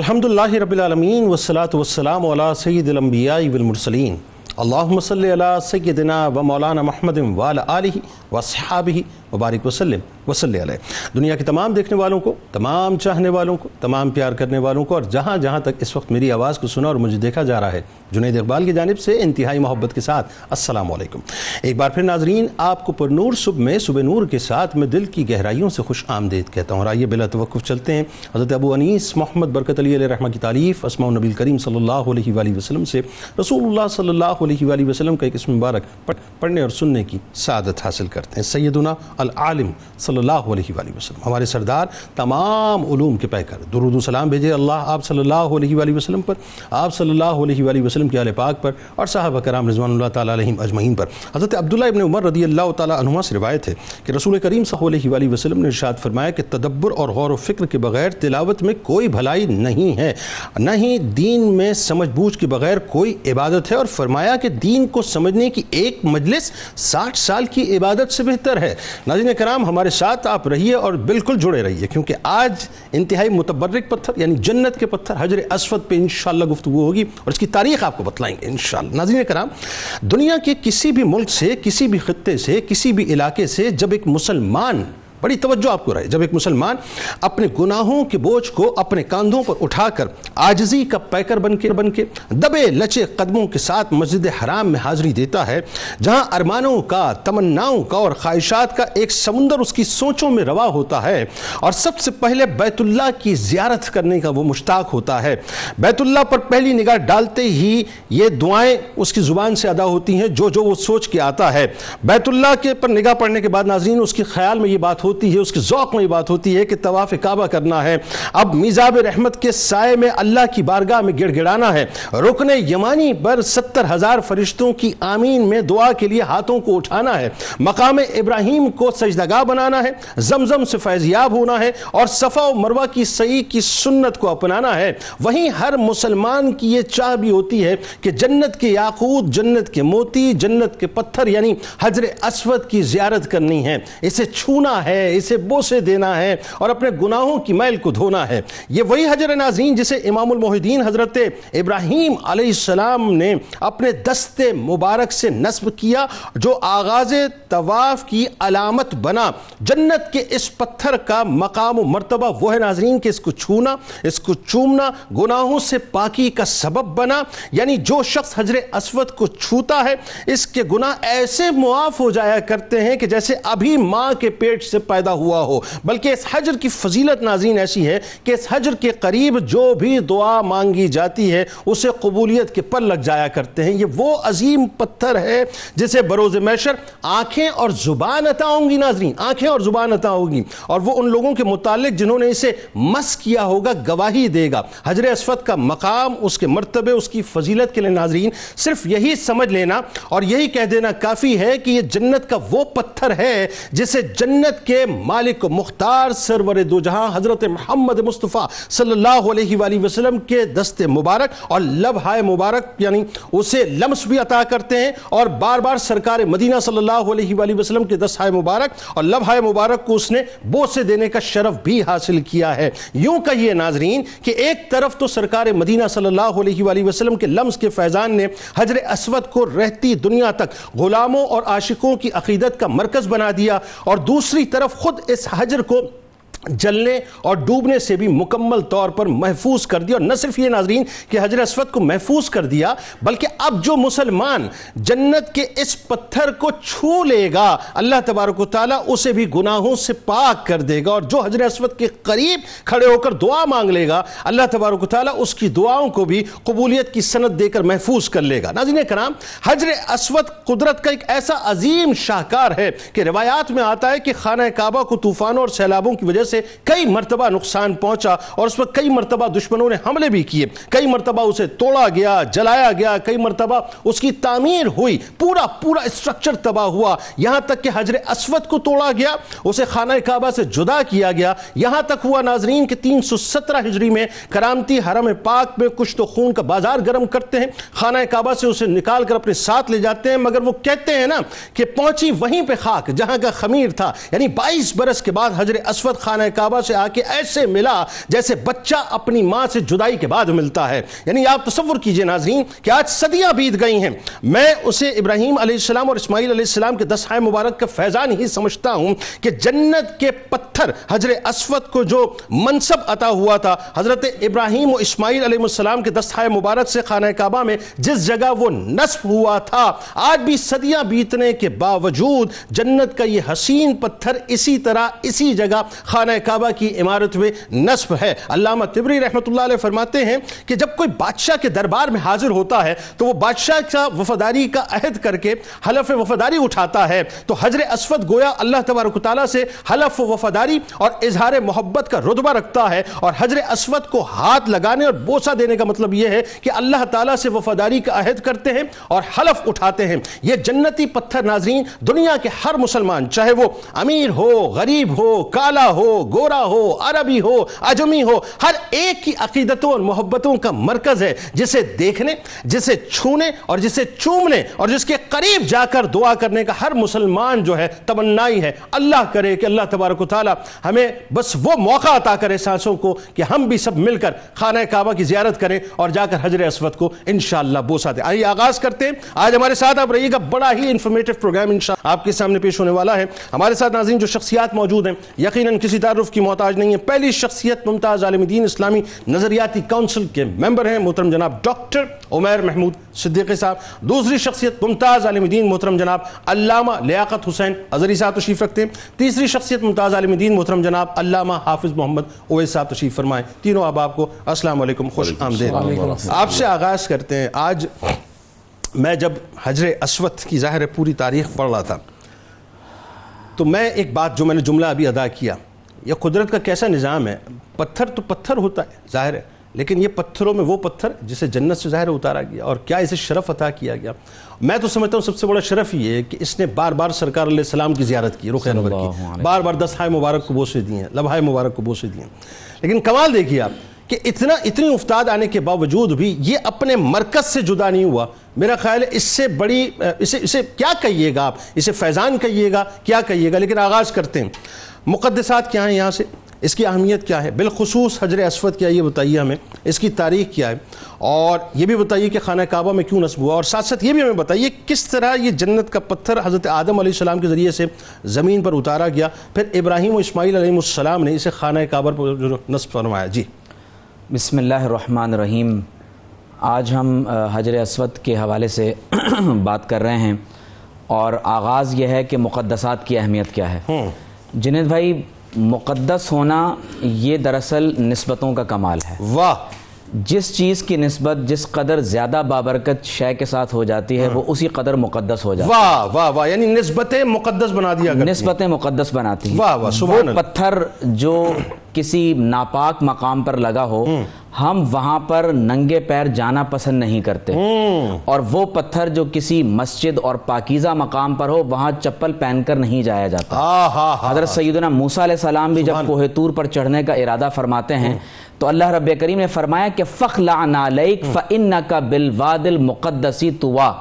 الحمد اللہ رب العالمین والصلاة والسلام علی سید الانبیاء والمرسلین. اللہم صلی علی سیدنا و مولانا محمد وعلی آلہ وصحابہ وبارک وسلم وصلی علیہ دنیا کے تمام دیکھنے والوں کو، تمام چاہنے والوں کو، تمام پیار کرنے والوں کو، اور جہاں جہاں تک اس وقت میری آواز کو سنا اور مجھے دیکھا جا رہا ہے، جنید اقبال کی جانب سے انتہائی محبت کے ساتھ، السلام علیکم۔ ایک بار پھر ناظرین، آپ کو پر نور صبح میں، صبح نور کے ساتھ میں دل کی گہرائیوں سے خوش آمدید کہتا ہوں۔ اور آئیے بلا توقف چلتے ہیں۔ حضرت ابو انیس محمد برکت علی علیہ رحمہ کی تعریف اسماء النبی کریم صلی اللہ علیہ وآلہ وسلم سے، رسول اللہ صلی اللہ علیہ وآلہ وسلم کا ایک اسم مبارک، پڑھنے اور سننے کی سعادت حاصل کرتے ہیں۔ سیدنا العالم صلی اللہ علیہ وآلہ وسلم۔ ہمارے سردار تمام علوم کے پیکر درود و سلام بھیجے اللہ آپ صلی اللہ علیہ وآلہ وسلم پر، آپ صلی اللہ علیہ وآلہ وسلم کے اہل پاک پر اور صحابہ کرام رضوان اللہ تعالیٰ علیہم اجمعین پر۔ حضرت عبداللہ ابن عمر رضی اللہ تعالیٰ عنہ سے روایت ہے کہ رسول کریم صلی اللہ علیہ وآلہ وسلم نے ارشاد فرمایا کہ تدبر اور غور و فکر کے بغیر تلاوت میں کوئی بھلائی نہیں ہے۔ نہ ہی دین میں سمجھ بوجھ کے بغیر کوئی عبادت ہے۔ اور فرمایا کہ دین کو سمجھنے کی ایک مجلس ساٹھ سال کی عبادت سے بہتر ہے۔ ناظرین کرام، ہمارے ساتھ آپ رہیے اور بالکل جڑے رہیے، کیونکہ آج انتہائی متبرک پتھر یعنی جنت کے پتھر حجر اسود پہ انشاءاللہ گفتگو ہوگی اور اس کی تاریخ آپ کو بتلائیں گے انشاءاللہ۔ ناظرین کرام، دنیا کے کسی بھی ملک سے، کسی بھی خطے سے، کسی بھی علاقے سے جب ایک مسلمان بڑی توجہ آپ کو رہے۔ جب ایک مسلمان اپنے گناہوں کے بوجھ کو اپنے کاندھوں پر اٹھا کر آجزی کا پیکر بن کے بن کے دبے لچے قدموں کے ساتھ مسجد حرام میں حاضری دیتا ہے، جہاں ارمانوں کا، تمناؤں کا اور خواہشات کا ایک سمندر اس کی سوچوں میں روا ہوتا ہے۔ اور سب سے پہلے بیت اللہ کی زیارت کرنے کا وہ مشتاق ہوتا ہے۔ بیت اللہ پر پہلی نگاہ ڈالتے ہی یہ دعائیں اس کی زبان سے ادا ہوتی ہیں، جو جو وہ سوچ کے آتا ہے۔ بیت اللہ کے پر نگاہ پڑنے کے بعد ناظرین، اس کی خیال میں یہ بات ہوتی ہے، اس کی ذوق میں یہ بات ہوتی ہے کہ طواف کعبہ کرنا ہے۔ اب میزاب رحمت کے سائے میں اللہ کی بارگاہ میں گڑ گڑانا ہے۔ رکن یمانی پر ستر ہزار فرشتوں کی آمین میں دعا کے لیے ہاتھوں کو اٹھانا ہے۔ مقام ابراہیم کو سجدگاہ بنانا ہے۔ زمزم سے فیضیاب ہونا ہے اور صفا و مروہ کی صحیح کی سنت کو اپنانا ہے۔ وہیں ہر مسلمان کی یہ چاہ بھی ہوتی ہے کہ جنت کے یاقوت، جنت کے موتی، جنت کے پتھر یعنی حجر اسود کی زیارت کرنی ہے۔ اسے چھونا ہے ہے، اسے بوسے دینا ہے اور اپنے گناہوں کی میل کو دھونا ہے۔ یہ وہی حجر نازین جسے امام المحدین حضرت ابراہیم علیہ السلام نے اپنے دست مبارک سے نصب کیا، جو آغاز طواف کی علامت بنا۔ جنت کے اس پتھر کا مقام و مرتبہ وہ ہے ناظرین کہ اس کو چھونا، اس کو چومنا، گناہوں سے پاکی کا سبب بنا۔ یعنی جو شخص حجر اسود کو چھوتا ہے، اس کے گناہ ایسے معاف ہو جایا کرتے ہیں کہ جیسے ابھی ماں کے پیٹ سے پیدا ہوا ہو۔ بلکہ اس حجر کی فضیلت ناظرین ایسی ہے کہ اس حجر کے قریب جو بھی دعا مانگی جاتی ہے، اسے قبولیت کے پر لگ جایا کرتے ہیں۔ یہ وہ عظیم پتھر ہے جسے بروز میشر آنکھیں اور زبان عطا ہوں گی ناظرین۔ آنکھیں اور زبان عطا ہوں گی۔ اور وہ ان لوگوں کے متعلق جنہوں نے اسے مس کیا ہوگا، گواہی دے گا۔ حجر اسود کا مقام، اس کے مرتبے، اس کی فضیلت کے لیے ناظرین، صرف یہی سمجھ لینا اور یہی کہہ دینا کافی ہے کہ یہ جنت کا وہ پتھر ہے جسے جنت کے مالک مختار سرور دو جہاں حضرت محمد مصطفیٰ صلی اللہ علیہ وآلہ وسلم کے دست مبارک اور لبھائے مبارک یعنی اسے لمس بھی عطا کرتے ہیں اور بار بار سرکار مدینہ صلی اللہ علیہ وآلہ وسلم کے دستہائے مبارک اور لبھائے مبارک کو اس نے بوسے دینے کا شرف بھی حاصل کیا ہے۔ یوں کہیے ناظرین کہ ایک طرف تو سرکار مدینہ صلی اللہ علیہ وآلہ وسلم کے لمس کے فیضان نے حجر اسود کو رہتی دنیا تک غلاموں اور عاشقوں کی عقیدت کا مرکز بنا دیا اور دوسری طرف خود اس حجر کو جلنے اور ڈوبنے سے بھی مکمل طور پر محفوظ کر دیا اور نہ صرف یہ ناظرین کہ حجر اسود کو محفوظ کر دیا، بلکہ اب جو مسلمان جنت کے اس پتھر کو چھو لے گا، اللہ تبارک و تعالیٰ اسے بھی گناہوں سے پاک کر دے گا اور جو حجر اسود کے قریب کھڑے ہو کر دعا مانگ لے گا، اللہ تبارک و تعالیٰ اس کی دعاؤں کو بھی قبولیت کی سند دے کر محفوظ کر لے گا۔ ناظرین کرام حجر اسود قدرت کا ایک ایسا عظیم شاہکار ہے کہ روایات میں آتا ہے کہ خانہ کعبہ کو طوفانوں اور سیلابوں کی وجہ سے سے کئی مرتبہ نقصان پہنچا اور اس پر کئی مرتبہ دشمنوں نے حملے بھی کیے۔ کئی مرتبہ اسے توڑا گیا، جلایا گیا، کئی مرتبہ اس کی تعمیر ہوئی، پورا پورا اسٹرکچر تباہ ہوا۔ یہاں تک کہ حجر اسود کو توڑا گیا، اسے خانہ کعبہ سے جدا کیا گیا۔ یہاں تک ہوا ناظرین کہ تین سو سترہ ہجری میں کرامتی حرم پاک میں کچھ تو خون کا بازار گرم کرتے ہیں۔ خانہ کعبہ سے اسے نکال کر اپنے ساتھ لے جاتے ہیں، مگر وہ کہتے ہیں نا کہ پہنچی وہیں پہ خاک جہاں کا خمیر تھا۔ یعنی بائیس برس کے بعد حجر اسود خانہ خانہ کعبہ سے آ کے ایسے ملا جیسے بچہ اپنی ماں سے جدائی کے بعد ملتا ہے۔ یعنی آپ تصور کیجیے ناظرین کہ آج صدیاں بیت گئی ہیں۔ میں اسے ابراہیم علیہ السلام اور اسماعیل علیہ السلام کے دسائے مبارک کا فیضان ہی سمجھتا ہوں کہ جنت کے پتھر حجر اسود کو جو منصب عطا ہوا تھا، حضرت ابراہیم و اسماعیل علیہ السلام کے دستائے مبارک سے خانہ کعبہ میں جس جگہ وہ نصب ہوا تھا، آج بھی صدیاں بیتنے کے باوجود جنت کا یہ حسین پتھر اسی طرح اسی جگہ خانہ کعبہ کی عمارت میں نصب ہے۔ علامہ تبری رحمت اللہ علیہ فرماتے ہیں کہ جب کوئی بادشاہ کے دربار میں حاضر ہوتا ہے تو وہ بادشاہ کا وفاداری کا عہد کر کے حلف وفاداری اٹھاتا ہے۔ تو حجر اسود گویا اللہ تبارک و تعالیٰ سے حلف وفاداری اور اظہار محبت کا رتبہ رکھتا ہے اور حجر اسود کو ہاتھ لگانے اور بوسہ دینے کا مطلب یہ ہے کہ اللہ تعالیٰ سے وفاداری کا عہد کرتے ہیں اور حلف اٹھاتے ہیں۔ یہ جنتی پتھر ناظرین دنیا کے ہر مسلمان، چاہے وہ امیر ہو، غریب ہو، کالا ہو گورا ہو، عربی ہو، عجمی ہو، ہر ایک کی عقیدتوں اور محبتوں کا مرکز ہے، جسے دیکھنے، جسے چھونے اور جسے چومنے اور جس کے قریب جا کر دعا کرنے کا ہر مسلمان جو ہے تمنائی ہے۔ اللہ کرے کہ اللہ تبارک و تعالی ہمیں بس وہ موقع عطا کرے سانسوں کو کہ ہم بھی سب مل کر خانہ کعبہ کی زیارت کریں اور جا کر حجر اسود کو انشاءاللہ بوسا دیں۔ آئیے آغاز کرتے ہیں۔ آج ہمارے ساتھ آپ رہیے گا، بڑا ہی انفارمیٹو پروگرام انشاءاللہ آپ کے سامنے پیش ہونے والا ہے۔ ہمارے ساتھ ناظرین جو شخصیات موجود ہیں، یقیناً کسی طرح تعارف کی محتاج نہیں ہے۔ پہلی شخصیت ممتاز عالم دین اسلامی نظریاتی کونسل کے ممبر ہیں محترم جناب ڈاکٹر عمیر محمود صدیقی صاحب۔ دوسری شخصیت ممتاز عالم دین محترم جناب علامہ لیاقت حسین ازری صاحب تشریف رکھتے ہیں۔ تیسری شخصیت ممتاز عالم دین محترم جناب علامہ حافظ محمد اویس صاحب تشریف فرمائیں تینوں اب آپ کو السلام علیکم خوش آمدید۔ آپ سے آغاز کرتے ہیں۔ آج میں جب حجر اسود کی ظاہر پوری تاریخ پڑھ رہا تھا تو میں ایک بات جو میں نے جملہ ابھی ادا کیا۔ یہ قدرت کا کیسا نظام ہے؟ پتھر تو پتھر ہوتا ہے ظاہر ہے۔ لیکن یہ پتھروں میں وہ پتھر جسے جنت سے ظاہر اتارا گیا اور کیا اسے شرف عطا کیا گیا؟ میں تو سمجھتا ہوں سب سے بڑا شرف یہ ہے کہ اس نے بار بار سرکار علیہ السلام کی زیارت کی رخ انور کی۔ بار بار دس ہائے مبارک کو بوسے دیے ہیں لبہائے مبارک کو بوسے دیے۔ ہیں لیکن کمال دیکھیے آپ کہ اتنا اتنی افتاد آنے کے باوجود بھی یہ اپنے مرکز سے جدا نہیں ہوا۔ میرا خیال ہے اس سے بڑی اسے اسے کیا کہیے گا آپ؟ اسے فیضان کہیے گا کیا کہیے گا؟ لیکن آغاز کرتے ہیں۔ مقدسات کیا ہیں یہاں سے؟ اس کی اہمیت کیا ہے؟ بالخصوص حجر اسود کیا یہ بتائیے ہمیں۔ اس کی تاریخ کیا ہے؟ اور یہ بھی بتائیے کہ خانہ کعبہ میں کیوں نصب ہوا؟ اور ساتھ ساتھ یہ بھی ہمیں بتائیے کس طرح یہ جنت کا پتھر حضرت آدم علیہ السلام کے ذریعے سے زمین پر اتارا گیا؟ پھر ابراہیم و اسماعیل علیہ السلام نے اسے خانہ کعبہ پر نصب فرمایا۔ جی۔ بسم اللہ الرحمن الرحیم۔ آج ہم حجر اسود کے حوالے سے بات کر رہے ہیں اور آغاز یہ ہے کہ مقدسات کی اہمیت کیا ہے۔ جنید بھائی مقدس ہونا یہ دراصل نسبتوں کا کمال ہے۔ واہ! جس چیز کی نسبت جس قدر زیادہ بابرکت شے کے ساتھ ہو جاتی ہے وہ اسی قدر مقدس ہو جاتی ہے۔ واہ واہ واہ یعنی نسبتیں مقدس بنا دیا نسبتیں مقدس بناتی ہیں واہ واہ سبحان پتھر جو کسی ناپاک مقام پر لگا ہو ہم وہاں پر ننگے پیر جانا پسند نہیں کرتے۔ اور وہ پتھر جو کسی مسجد اور پاکیزہ مقام پر ہو وہاں چپل پہن کر نہیں جایا جاتا۔ ہاں ہاں ہاں حضرت سیدنا موسیٰ علیہ السلام بھی جب کوہ طور پر چڑھنے کا ارادہ فرماتے ہیں تو اللہ رب کریم نے فرمایا کہ فَخْلَعْ نَعْلَيْكَ فَإِنَّكَ بِالْوَادِ الْمُقَدَّسِ تُوَا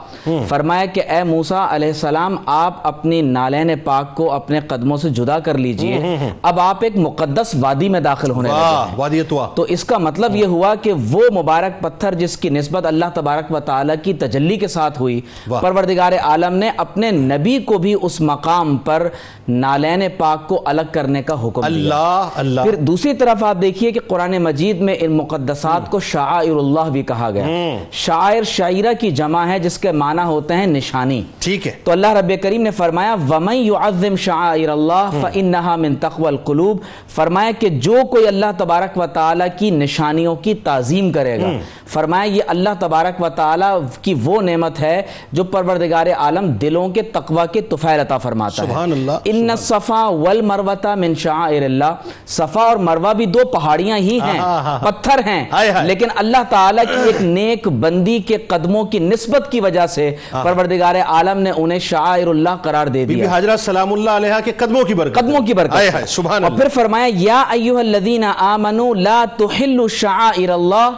فرمایا کہ اے موسیٰ علیہ السلام آپ اپنی نالین پاک کو اپنے قدموں سے جدا کر لیجیے۔ اب آپ ایک مقدس وادی میں داخل ہونے لگے۔ وادی توا تو اس کا مطلب یہ ہوا کہ وہ مبارک پتھر جس کی نسبت اللہ تبارک و تعالیٰ کی تجلی کے ساتھ ہوئی۔ پروردگار عالم نے اپنے نبی کو بھی اس مقام پر نالین پاک کو الگ کرنے کا حکم دیا۔ اللہ اللہ۔ پھر دوسری طرف آپ دیکھیے کہ قرآن مجید میں ان مقدسات کو شعائر اللہ بھی کہا گیا۔ شاعر شاعرہ کی جمع ہے جس کے معنی ہوتے ہیں نشانی۔ ٹھیک ہے۔ تو اللہ رب کریم نے فرمایا وَمَن يُعَظِّمْ شَعَائِرَ اللَّهِ فَإِنَّهَا مِن تَقْوَى الْقُلُوبِ فرمایا کہ جو کوئی اللہ تبارک و تعالیٰ کی نشانیوں کی تعظیم کرے گا۔ فرمایا یہ اللہ تبارک و تعالیٰ کی وہ نعمت ہے جو پروردگار عالم دلوں کے تقوی کے طفیل عطا فرماتا سبحان ہے اللہ، ان الصفا والمروہ من شعائر اللہ صفا اور مروہ بھی دو پہاڑیاں ہی ہیں۔ ہاں۔ پتھر ہیں۔ لیکن اللہ تعالیٰ کی ایک نیک بندی کے قدموں کی نسبت کی وجہ سے پروردگار عالم نے انہیں شعائر اللہ قرار دے بی بی دیا. حاجرہ سلام اللہ علیہ کے قدموں کی برکت. قدموں کی برکت. سبحان اور پھر فرمایا یا ایوہ الذین آمنوا لا تحلوا شعائر اللہ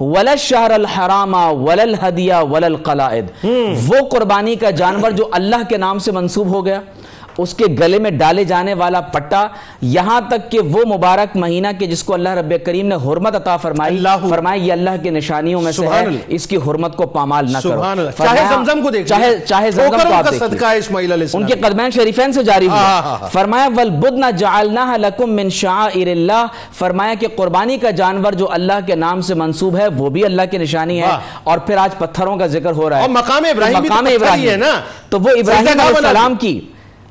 ولا الشہر الحرام ولا الہدیہ ولا القلائد. وہ قربانی کا جانور جو اللہ کے نام سے منسوب ہو گیا اس کے گلے میں ڈالے جانے والا پٹا یہاں تک کہ وہ مبارک مہینہ کے جس کو اللہ رب کریم نے حرمت عطا فرمائی۔ فرمایا یہ اللہ کے نشانیوں میں سے ہے۔ اس کی حرمت کو پامال نہ کرو۔ چاہے زمزم کو دیکھ چاہے چاہے زمزم کو آپ علیہ ان کے قدمین شریفین سے جاری ہوا۔ فرمایا والبدن جعلناها لکم من شعائر اللہ فرمایا کہ قربانی کا جانور جو اللہ کے نام سے منسوب ہے وہ بھی اللہ کی نشانی ہے۔ اور پھر آج پتھروں کا ذکر ہو رہا ہے۔ اور مقام ابراہیم بھی تو پتھر ہی ہے نا۔ تو وہ ابراہیم علیہ السلام۔ کی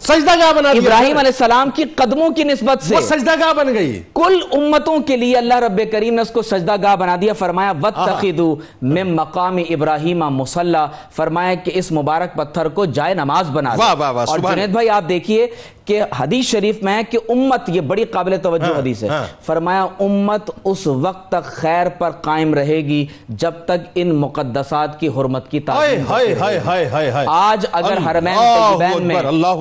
سجدہ گاہ بنا دیا ابراہیم علیہ السلام کی قدموں کی نسبت سے۔ وہ سجدہ گاہ بن گئی۔ کل امتوں کے لیے اللہ رب کریم نے اس کو سجدہ گاہ بنا دیا فرمایا وَاتَّخِذُوا مِن مقام ابراہیم مصلی فرمایا کہ اس مبارک پتھر کو جائے نماز بنا دیا اور جنید بھائی آپ دیکھیے کہ حدیث شریف میں ہے کہ امت یہ بڑی قابل توجہ ہاں، حدیث ہے ہاں۔ فرمایا امت اس وقت تک خیر پر قائم رہے گی جب تک ان مقدسات کی حرمت کی ہائے آج اگر حرمین طیبین میں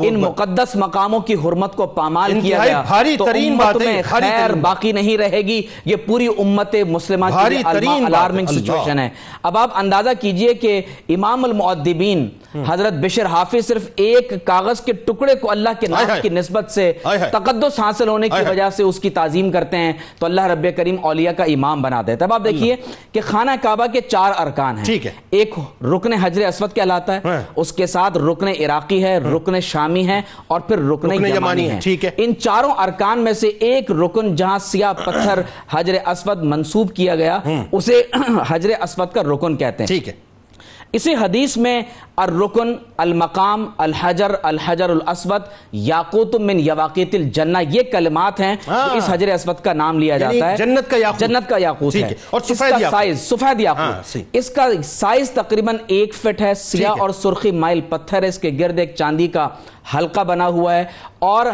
ان۔ مقدس مقاموں کی حرمت کو پامال کیا گیا تو امت میں خیر باقی نہیں رہے گی یہ پوری امت مسلمہ کی الارمنگ۔ سچویشن ہے اب آپ اندازہ کیجیے کہ امام المعدبین حضرت بشر حافظ صرف ایک کاغذ کے ٹکڑے کو اللہ کے نام۔ کی نسبت سے۔ تقدس حاصل ہونے کی۔ وجہ سے اس کی تعظیم کرتے ہیں تو اللہ رب کریم اولیاء کا امام بنا دیتا ہے اب آپ دیکھیے کہ خانہ کعبہ کے چار ارکان ہیں۔ ایک رکن حجر اسود کہلاتا ہے ہاں۔ اس کے ساتھ رکن عراقی ہے رکن شامی ہے اور پھر رکن یمانی ہے،۔ ان چاروں ارکان میں سے ایک رکن جہاں سیاہ پتھر حجر اسود منسوب کیا گیا اسے حجر اسود کا رکن کہتے ہیں اسی حدیث میں الرکن المقام الحجر الحجر الاسود یاقوت من یواقیت الجنہ یہ کلمات ہیں جو ہاں۔ اس حجر اسود کا نام لیا یعنی جاتا ہے جنت کا یاقوت۔ جنت کا یاقوت ہے۔ اور سفید کا یاقوت۔ سائز سفید ہاں، یاقوت۔ اس کا سائز تقریباً ایک فٹ ہے سیاہ۔ اور سرخی مائل پتھر ہے اس کے گرد ایک چاندی کا حلقہ بنا ہوا ہے اور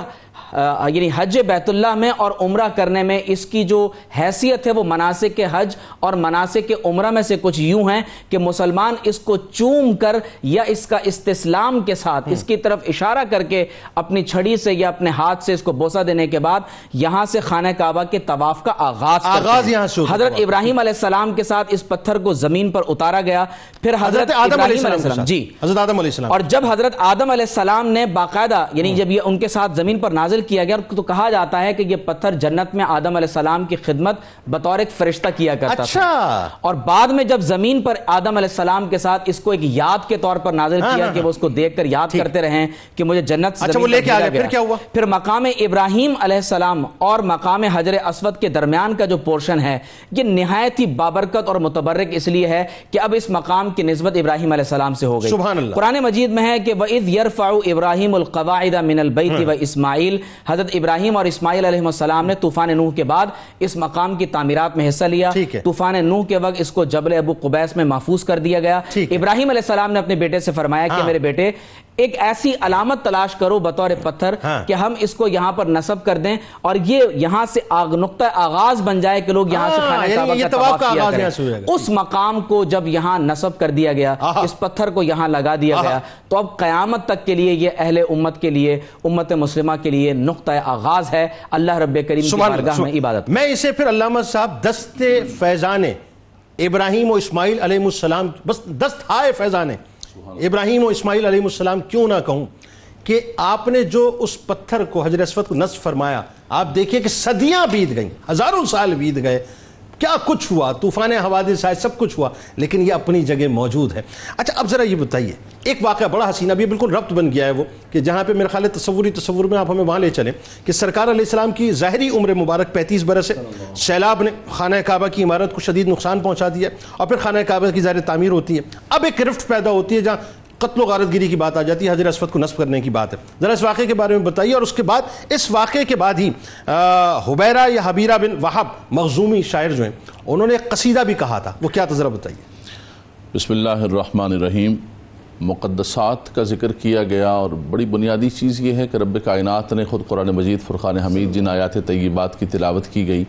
یعنی حج بیت اللہ میں اور عمرہ کرنے میں اس کی جو حیثیت ہے وہ مناسک کے حج اور مناسک کے عمرہ میں سے کچھ یوں ہیں کہ مسلمان اس کو چوم کر یا اس کا استسلام کے ساتھ اس کی طرف اشارہ کر کے اپنی چھڑی سے یا اپنے ہاتھ سے اس کو بوسہ دینے کے بعد یہاں سے خانہ کعبہ کے طواف کا آغاز آغاز۔ یہاں ہے حضرت۔ ابراہیم علیہ السلام کے ساتھ اس پتھر کو زمین پر اتارا گیا پھر حضرت آدم علیہ السلام۔ جی حضرت آدم علیہ السلام اور جب حضرت آدم علیہ السلام نے باقاعدہ یعنی جب یہ ان کے ساتھ زمین پر نازل کیا گیا تو کہا جاتا ہے کہ یہ پتھر جنت میں آدم علیہ السلام کی خدمت بطور ایک فرشتہ کیا کرتا تھا اچھا اور بعد میں جب زمین پر آدم علیہ السلام کے ساتھ اس کو ایک یاد کے طور پر نازل ہاں، کیا ہاں، کہ وہ اس کو دیکھ کر یاد۔ کرتے رہیں کہ مجھے جنت سے اچھا، لے کے آ بھیجا گئے، پھر۔ کیا ہوا؟ پھر مقام ابراہیم علیہ السلام اور مقام حجر اسود کے درمیان کا جو پورشن ہے یہ نہایت ہی بابرکت اور متبرک اس لیے ہے کہ اب اس مقام کی نسبت ابراہیم علیہ السلام سے ہو گئی سبحان اللہ۔ قرآن مجید میں ہے کہ وَإِذْ يَرْفَعُ إِبْرَاهِيمُ الْقَوَاعِدَ مِنَ الْبَيْتِ وَإِسْمَاعِيل حضرت ابراہیم اور اسماعیل علیہ السلام نے طوفان نوح کے بعد اس مقام کی تعمیرات میں حصہ لیا۔ طوفان نوح کے وقت اس کو جبل ابو قبیس میں محفوظ کر دیا گیا۔ ابراہیم علیہ السلام نے اپنے بیٹے سے فرمایا کہ ہاں۔ میرے بیٹے ایک ایسی علامت تلاش کرو بطور پتھر ہاں۔ کہ ہم اس کو یہاں پر نصب کر دیں اور یہ یہاں سے نقطہ آغاز بن جائے کہ لوگ یہاں سے ہاں، خانہ یعنی کعبہ کا آغاز کریں۔ اس مقام کو جب یہاں نصب کر دیا گیا۔ اس پتھر کو یہاں لگا دیا۔ گیا تو اب قیامت تک کے لیے یہ اہل امت کے لیے امت مسلمہ کے لیے نقطہ آغاز ہے اللہ رب کریم کی بارگاہ میں عبادت میں اسے پھر علامہ صاحب دست فیضان ابراہیم و اسماعیل علیہ السلام بس دست ہائے فیضان ابراہیم و اسماعیل علیہ السلام کیوں نہ کہوں کہ آپ نے جو اس پتھر کو حجر اسود کو نصف فرمایا، آپ دیکھیے کہ صدیاں بیت گئیں، ہزاروں سال بیت گئے۔ کیا کچھ ہوا؟ طوفان حوادث آئے سب کچھ ہوا، لیکن یہ اپنی جگہ موجود ہے۔ اچھا اب ذرا یہ بتائیے، ایک واقعہ بڑا حسینہ بھی بالکل ربط بن گیا ہے وہ، کہ جہاں پہ میرے خیال ہے تصوری تصور میں آپ ہمیں وہاں لے چلیں، کہ سرکار علیہ السلام کی ظاہری عمر مبارک پینتیس برس ہے۔ سیلاب نے خانہ کعبہ کی عمارت کو شدید نقصان پہنچا دیا اور پھر خانہ کعبہ کی ظاہر تعمیر ہوتی ہے۔ اب ایک رفٹ پیدا ہوتی ہے جہاں قتل و غارت گیری کی بات آ جاتی ہے حضر اسود کو نصب کرنے کی بات ہے۔ ذرا اس واقعے کے بارے میں بتائیے اور اس کے بعد اس واقعے کے بعد ہی حبیرہ یا حبیرہ بن وحب مغزومی شاعر جو ہیں انہوں نے ایک قصیدہ بھی کہا تھا۔ وہ کیا تھا ذرا بتائیے۔ بسم اللہ الرحمن الرحیم۔ مقدسات کا ذکر کیا گیا اور بڑی بنیادی چیز یہ ہے کہ رب کائنات نے خود قرآن مجید فرقان حمید جن آیات طیبات کی تلاوت کی گئی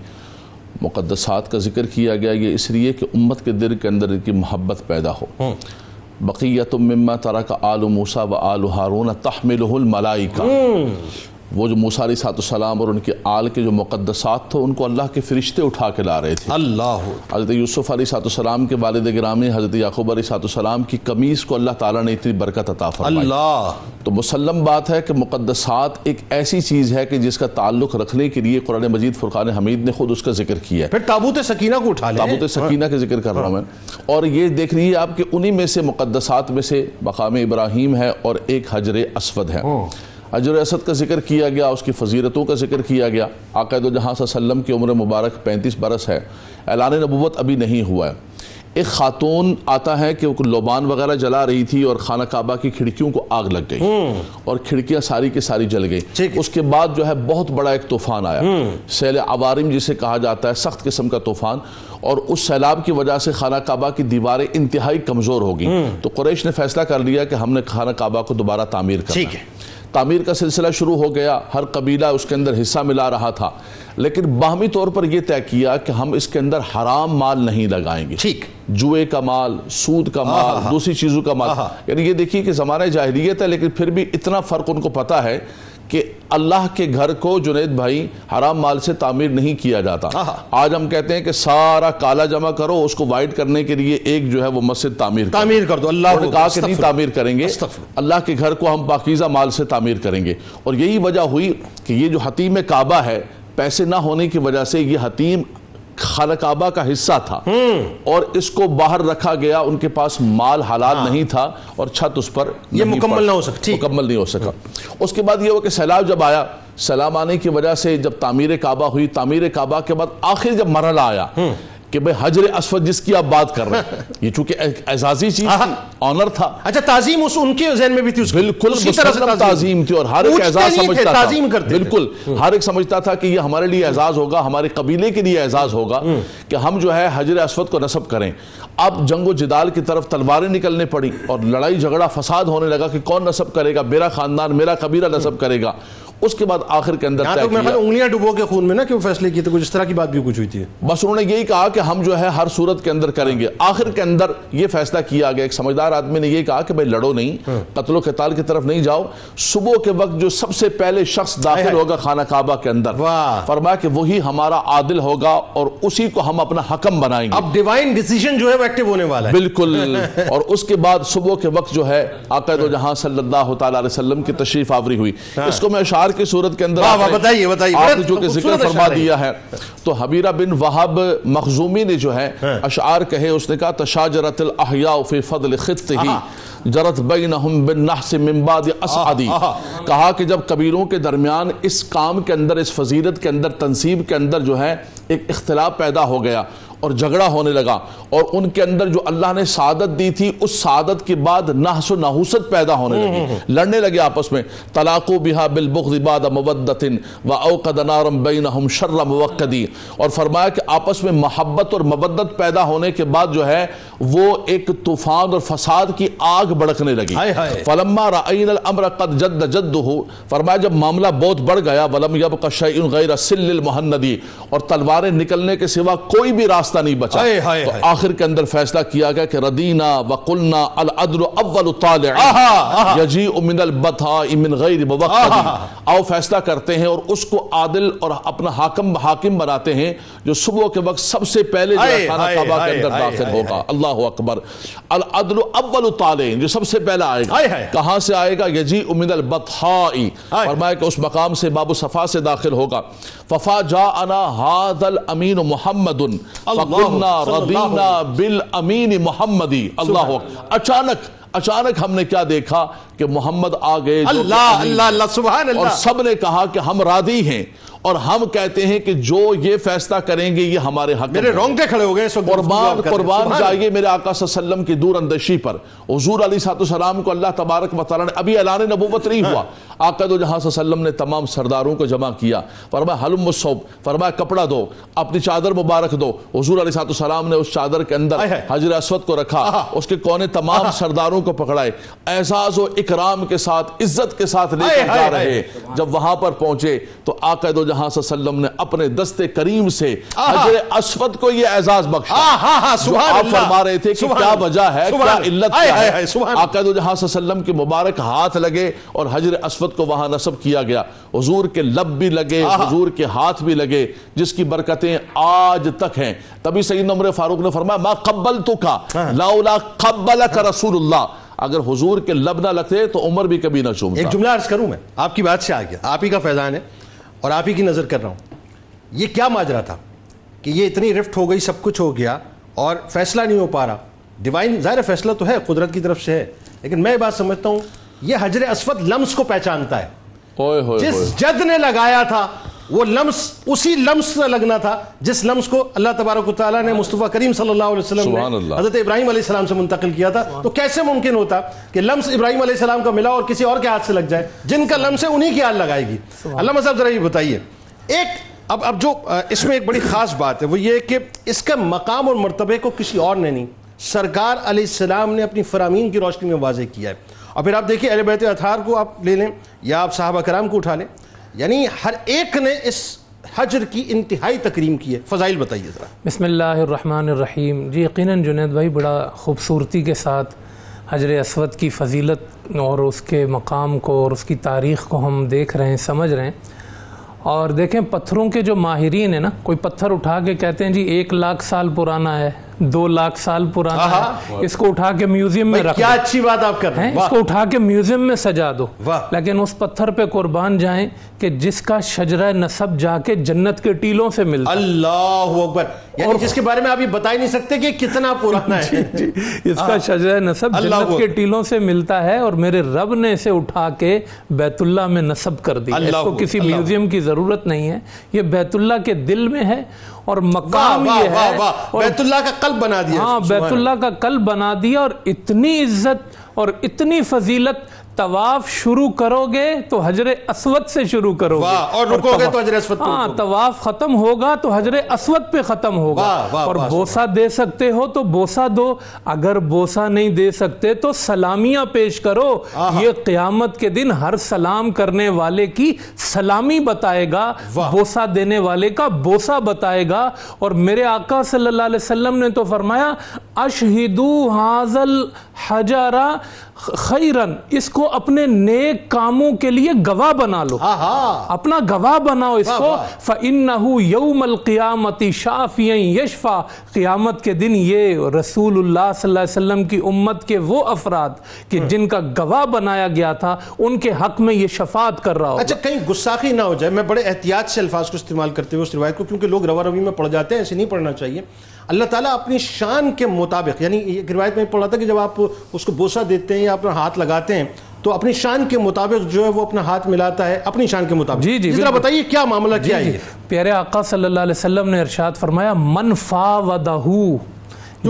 مقدسات کا ذکر کیا گیا۔ یہ اس لیے کہ امت کے دل کے اندر ان کی محبت پیدا ہو۔ بقیت مما ترک آل موسیٰ و آل ہارون تحملہ الملائکہ۔ وہ جو موسیٰ علیہ السلام اور ان کے آل کے جو مقدسات تھے ان کو اللہ کے فرشتے اٹھا کے لا رہے تھے۔ اللہ۔ حضرت یوسف علیہ السلام کے والد گرامی حضرت یعقوب علیہ السلام کی قمیص کو اللہ تعالیٰ نے اتنی برکت عطا فرمائی۔ اللہ۔ تو مسلم بات ہے کہ مقدسات ایک ایسی چیز ہے کہ جس کا تعلق رکھنے کے لیے قرآن مجید فرقان حمید نے خود اس کا ذکر کیا ہے۔ پھر تابوت سکینہ کو اٹھا لیں۔ تابوت سکینہ کے ذکر کر رہا ہوں میں۔ اور یہ دیکھ لیجیے آپ کہ انہی میں سے مقدسات میں سے مقام ابراہیم ہے اور ایک حجر اسود ہے۔ حجر اسد کا ذکر کیا گیا اس کی فضیرتوں کا ذکر کیا گیا۔ عقائد و جہاں صلی اللہ علیہ وسلم کی عمر مبارک پینتیس برس ہے۔ اعلان نبوت ابھی نہیں ہوا ہے۔ ایک خاتون آتا ہے کہ وہ لوبان وغیرہ جلا رہی تھی اور خانہ کعبہ کی کھڑکیوں کو آگ لگ گئی۔ اور کھڑکیاں ساری کی ساری جل گئی۔ اس کے بعد جو ہے بہت بڑا ایک طوفان آیا۔ سیل عوارم جسے کہا جاتا ہے سخت قسم کا طوفان۔ اور اس سیلاب کی وجہ سے خانہ کعبہ کی دیواریں انتہائی کمزور ہو گئیں۔ تو قریش نے فیصلہ کر لیا کہ ہم نے خانہ کعبہ کو دوبارہ تعمیر کرنا ہے۔ تعمیر کا سلسلہ شروع ہو گیا ہر قبیلہ اس کے اندر حصہ ملا رہا تھا۔ لیکن باہمی طور پر یہ طے کیا کہ ہم اس کے اندر حرام مال نہیں لگائیں گے۔ ٹھیک۔ جوئے کا مال سود کا مال دوسری چیزوں کا مال۔ یعنی یہ دیکھیے کہ زمانہ جاہلیت ہے لیکن پھر بھی اتنا فرق ان کو پتا ہے اللہ کے گھر کو جنید بھائی حرام مال سے تعمیر نہیں کیا جاتا۔ آج ہم کہتے ہیں کہ سارا کالا جمع کرو اس کو وائٹ کرنے کے لیے ایک جو ہے وہ مسجد تعمیر تعمیر کر دو اللہ نے کہا کہ نہیں۔ تعمیر کریں گے۔ اللہ کے گھر کو ہم پاکیزہ مال سے تعمیر کریں گے اور یہی وجہ ہوئی کہ یہ جو حتیم کعبہ ہے پیسے نہ ہونے کی وجہ سے یہ حتیم خانہ کعبہ کا حصہ تھا۔ اور اس کو باہر رکھا گیا ان کے پاس مال حلال نہیں تھا اور چھت اس پر یہ مکمل نہ ہو ٹھیک۔ مکمل نہیں ہو سکا۔ اس کے بعد یہ ہوا کہ سیلاب جب آیا سیلاب آنے کی وجہ سے جب تعمیر کعبہ ہوئی تعمیر کعبہ کے بعد آخر جب مرحلہ آیا کہ بھئی حجر اسود جس کی آپ بات کر رہے ہیں یہ چونکہ اعزازی چیز تھی آنر تھا۔ اچھا تعظیم اس ان کے ذہن میں بھی تھی اس کی۔ بالکل اسی طرح سے مسلم تعظیم تھی اور ہر ایک اعزاز سمجھتا تھا۔ بالکل ہر ایک سمجھتا تھا کہ یہ ہمارے لیے اعزاز ہوگا ہمارے قبیلے کے لیے اعزاز ہوگا کہ ہم جو ہے حجر اسود کو نصب کریں۔ اب جنگ و جدال کی طرف تلواریں نکلنے پڑی اور لڑائی جھگڑا فساد ہونے لگا کہ کون نصب کرے گا؟ میرا خاندان میرا قبیلہ نصب کرے گا۔ اس کے بعد آخر کے اندر تک میں انگلیاں ڈبو کے خون میں نا کہ وہ فیصلے کیے تھے کچھ اس طرح کی بات بھی کچھ ہوئی تھی۔ بس انہوں نے یہی کہا کہ ہم جو ہے ہر صورت کے اندر کریں گے۔ آخر کے اندر یہ فیصلہ کیا گیا۔ ایک سمجھدار آدمی نے یہ کہا کہ بھائی لڑو نہیں قتل و قتال کی طرف نہیں جاؤ۔ صبح کے وقت جو سب سے پہلے شخص داخل۔ ہوگا خانہ کعبہ کے اندر۔ فرمایا کہ وہی ہمارا عادل ہوگا اور اسی کو ہم اپنا حکم بنائیں گے۔ اب ڈیوائن ڈیسیجن جو ہے وہ ایکٹیو ہونے والا ہے۔ بالکل۔ اور اس کے بعد صبح کے وقت جو ہے آقا دو جہاں صلی اللہ تعالیٰ علیہ وسلم کی تشریف آوری ہوئی۔ اس کو میں اشعار کی صورت کے اندر آپ نے- بتائیے، بتائیے، جو کہ ذکر فرما۔ دیا ہے تو حبیرہ بن وہب مخزومی نے جو ہے اشعار کہے اس نے کہا تشاجرت الاحیاء فی فضل خطہ جرت بینہم بالنحس من بعد اسعدی۔ کہا کہ جب قبیلوں کے درمیان اس کام کے اندر اس فضیلت کے اندر تنصیب کے اندر جو ہے ایک اختلاف پیدا ہو گیا اور جھگڑا ہونے لگا اور ان کے اندر جو اللہ نے سعادت دی تھی اس سعادت کے بعد نحس و نحوست پیدا ہونے لگی۔ لڑنے لگے آپس میں۔ طلاقو بہا بالبغض بعد مودت و اوقد نارم بینہم شر موقدی۔ اور فرمایا کہ آپس میں محبت اور مودت پیدا ہونے کے بعد جو ہے وہ ایک طوفان اور فساد کی آگ بڑکنے لگی۔ فلما رأینا الامر قد جد جدہ۔ فرمایا جب معاملہ بہت بڑھ گیا ولم یبق شیء غیر سل المہندی اور تلواریں نکلنے کے سوا کوئی بھی راستہ راستہ نہیں بچا۔ ہائے ہائے تو ہائے۔ آخر کے اندر فیصلہ کیا گیا کہ ردینا وقلنا العدل اول طالع۔ یجیء من البطھاء من غیر موقت۔ آؤ فیصلہ کرتے ہیں اور اس کو عادل اور اپنا حاکم حاکم بناتے ہیں جو صبح کے وقت سب سے پہلے جو خانہ کعبہ کے اندر داخل ہوگا۔ اللہ اکبر۔ العدل اول طالع جو سب سے پہلا آئے گا۔ کہاں سے آئے گا؟ یجیء من ہائے۔ فرمایا کہ اس مقام سے باب صفا سے داخل ہوگا۔ ففا جاءنا هذا الامین محمد۔ فقلنا رضینا بالامین محمدی اللہ اچانک اچانک ہم نے کیا دیکھا کہ محمد آ گئے جو کہ اللہ اللہ اللہ سبحان اور اللہ۔ سب نے کہا کہ ہم راضی ہیں۔ اور ہم کہتے ہیں کہ جو یہ فیصلہ کریں گے یہ ہمارے حق میں میرے رونگٹے کھڑے ہو گئے قربان۔ قربان جائیے میرے آقا صلی اللہ علیہ وسلم کی دور اندشی پر۔ حضور علیہ صاحب السلام کو اللہ تبارک و تعالیٰ نے ابھی اعلان نبوت نہیں ہوا۔ آقا دو جہاں صلی اللہ علیہ وسلم نے تمام سرداروں کو جمع کیا۔ فرمایا حلم الصوب فرمایا کپڑا دو اپنی چادر مبارک دو۔ حضور علیہ صاحب السلام نے اس چادر کے اندر۔ حجر اسود کو رکھا اس کے کونے تمام سرداروں کو پکڑائے۔ اعزاز و اکرام کے ساتھ عزت کے ساتھ لے کر جا رہے۔ جب وہاں پر پہنچے تو آقا دو جہاں صلی اللہ علیہ وسلم نے اپنے دست کریم سے حجر اسود کو یہ اعزاز بخشا ہاں ہاں ہاں جو سبحان آپ فرما رہے تھے کہ کیا وجہ ہے کیا علت کیا ہے۔ آقا دو جہاں صلی اللہ علیہ وسلم کے مبارک ہاتھ لگے اور حجر اسود کو وہاں نصب کیا گیا۔ حضور کے لب بھی لگے حضور کے ہاتھ بھی لگے جس کی برکتیں آج تک ہیں۔ تبھی سیدنا عمر فاروق نے فرمایا ما قبلتو کا لاولا قبلک رسول اللہ اگر حضور کے لب نہ لگتے تو عمر بھی کبھی نہ ایک چومتا جملہ عرض کروں میں آپ کی بات سے آ گیا آپ ہی کا فیضان ہے۔ اور آپ ہی کی نظر کر رہا ہوں۔ یہ کیا ماجرا تھا کہ یہ اتنی رفٹ ہو گئی سب کچھ ہو گیا اور فیصلہ نہیں ہو پا رہا۔ ڈیوائن ظاہر فیصلہ تو ہے قدرت کی طرف سے ہے لیکن میں یہ بات سمجھتا ہوں یہ حجر اسود لمس کو پہچانتا ہے۔ جس جد نے لگایا تھا وہ لمس اسی لمس سے لگنا تھا جس لمس کو اللہ تبارک و تعالیٰ نے مصطفیٰ کریم صلی اللہ علیہ وسلم سبحان نے اللہ۔ حضرت ابراہیم علیہ السلام سے منتقل کیا تھا۔ تو کیسے ممکن ہوتا کہ لمس ابراہیم علیہ السلام کا ملا اور کسی اور کے ہاتھ سے لگ جائے؟ جن کا لمس ہے انہی کی ہاتھ لگائے گی۔ اللہ صاحب ذرا یہ بتائیے۔ ایک اب اب جو اس میں ایک بڑی خاص بات ہے وہ یہ کہ اس کا مقام اور مرتبے کو کسی اور نے نہیں سرکار علیہ السلام نے اپنی فرامین کی روشنی میں واضح کیا ہے۔ اور پھر آپ دیکھیے اہل بیت اطہار کو آپ لے لیں یا آپ صحابہ کرام کو اٹھا لیں۔ یعنی ہر ایک نے اس حجر کی انتہائی تکریم کی ہے۔ فضائل بتائیے ذرا۔ بسم اللہ الرحمن الرحیم۔ جی یقیناً جنید بھائی بڑا خوبصورتی کے ساتھ حجر اسود کی فضیلت اور اس کے مقام کو اور اس کی تاریخ کو ہم دیکھ رہے ہیں، سمجھ رہے ہیں۔ اور دیکھیں پتھروں کے جو ماہرین ہیں نا، کوئی پتھر اٹھا کے کہتے ہیں جی ایک لاکھ سال پرانا ہے۔ دو لاکھ سال پرانا ہے۔ اس کو اٹھا کے میوزیم میں رکھ کیا اچھی بات آپ کر رہے ہیں۔ اس کو اٹھا کے میوزیم میں سجا دو۔ لیکن اس پتھر پہ قربان جائیں کہ جس کا شجرہ نصب جا کے جنت کے ٹیلوں سے ملتا۔ اللہ اکبر۔ یعنی جس کے بارے میں آپ یہ بتا ہی نہیں سکتے کہ کتنا پرانا ہے۔ اس کا شجرہ نصب جنت۔ کے ٹیلوں سے ملتا ہے اور میرے رب نے اسے اٹھا کے بیت اللہ میں نصب کر دیا اس کو کسی میوزیم کی ضرورت نہیں ہے۔ یہ بیت اللہ کے دل میں ہے۔ اور مقام یہ ہے بیت اللہ کا قلب بنا دیا ہاں بیت اللہ کا کل بنا دیا اور اتنی عزت اور اتنی فضیلت طواف شروع کرو گے تو حجر اسود سے شروع کرو گے اور رکو گے تو حجر اسود ہاں۔ طواف ختم ہوگا تو حجر اسود پہ ختم ہوگا۔ اور بوسا دے سکتے ہو تو بوسا دو۔ اگر بوسا نہیں دے سکتے تو سلامیاں پیش کرو۔ یہ قیامت کے دن ہر سلام کرنے والے کی سلامی بتائے گا۔ بوسا دینے والے کا بوسا بتائے گا۔ اور میرے آقا صلی اللہ علیہ وسلم نے تو فرمایا اشہدو حاضل حجارہ خیرن۔ اس کو اپنے نیک کاموں کے لیے گواہ بنا لو۔ ہاں ہاں۔ اپنا گواہ بناؤ اس کو۔ فَإِنَّهُ يَوْمَ الْقِيَامَةِ شَافِيًا يَشْفَى۔ قیامت کے دن یہ رسول اللہ صلی اللہ علیہ وسلم کی امت کے وہ افراد کہ جن کا گواہ بنایا گیا تھا ان کے حق میں یہ شفاعت کر رہا ہوگا۔ اچھا کہیں گستاخی نہ ہو جائے۔ میں بڑے احتیاط سے الفاظ کو استعمال کرتے ہوئے اس روایت کو کیونکہ لوگ روا روی میں پڑ جاتے ہیں ایسے نہیں پڑھنا چاہیے۔ اللہ تعالیٰ اپنی شان کے مطابق یعنی ایک روایت میں پڑھا تھا کہ جب آپ اس کو بوسا دیتے ہیں یا اپنا ہاتھ لگاتے ہیں تو اپنی شان کے مطابق جو ہے وہ اپنا ہاتھ ملاتا ہے اپنی شان کے مطابق۔ جی، جی، بالکل۔ بتائیے کیا معاملہ کیا ہے؟ یہ پیارے آقا صلی اللہ علیہ وسلم نے ارشاد فرمایا من فاودہو۔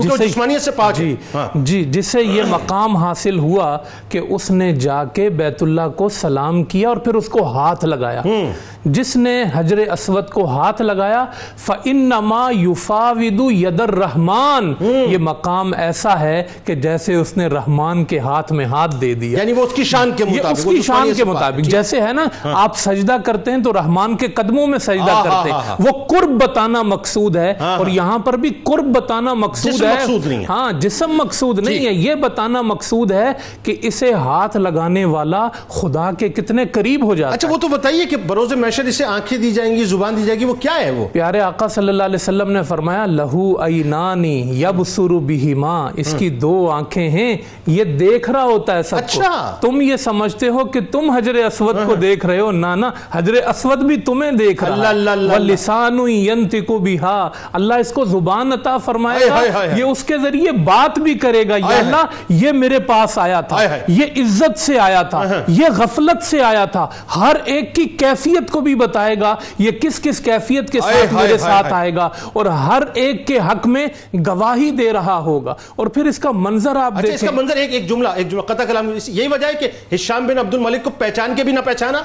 کیونکہ جسمانیت سے پاک ہے۔ جی ہاں۔ جی جسے یہ مقام حاصل ہوا کہ اس نے جا کے بیت اللہ کو سلام کیا اور پھر اس کو ہاتھ لگایا۔ جس نے حجر اسود کو ہاتھ لگایا فَإِنَّمَا يُفَاوِدُ يَدَ الرَّحْمَانِ۔ یہ مقام ایسا ہے کہ جیسے اس نے رحمان کے ہاتھ میں ہاتھ دے دیا۔ یعنی وہ اس کی شان کے مطابق اس کی شان سے کے ہے۔ مطابق۔ ٹھیک۔ جیسے ہے نا آپ سجدہ کرتے ہیں تو رحمان کے قدموں میں سجدہ ہاں، کرتے ہاں، ہیں ہاں۔ وہ قرب بتانا مقصود ہے اور یہاں پر بھی قرب بتانا مقصود جسم ہے۔ مقصود نہیں ہے۔ ہاں جسم مقصود نہیں ہے۔ یہ بتانا مقصود ہے کہ اسے ہاتھ لگانے والا خدا کے کتنے قریب ہو جاتا اچھا ہے۔ وہ تو بتائیے کہ بروز محشر اسے آنکھیں دی جائیں گی زبان دی جائے گی وہ کیا ہے وہ؟ پیارے آقا صلی اللہ علیہ وسلم نے فرمایا لہو اینانی یبصر بہما۔ اس کی دو آنکھیں ہیں۔ یہ دیکھ رہا ہوتا ہے سب اچھا۔ کو تم یہ سمجھتے ہو کہ تم حجر اسود کو دیکھ رہے ہو۔ نانا حجر اسود بھی تمہیں دیکھ رہا ہے۔ وَلِسَانُ يَنْتِقُ بِهَا اللہ اس کو زبان عطا فرمائے گا۔ یہ اس کے ذریعے بات بھی کرے گا یا اللہ یہ میرے پاس آیا تھا۔ یہ عزت سے آیا تھا۔ یہ غفلت سے آیا تھا۔ ہر ایک کی کیفیت کو بھی بتائے گا۔ یہ کس کس کیفیت کے ساتھ میرے ساتھ۔ آئے۔ گا۔ اور ہر ایک کے حق میں گواہی دے رہا ہوگا۔ اور پھر اس کا منظر آپ اچھا اس کا دیکھیں۔ منظر ایک ایک جملہ ایک جملہ قطع کلام یہی وجہ ہے کہ ہشام بن عبد الملک کو پہچان کے بھی نہ پہچانا۔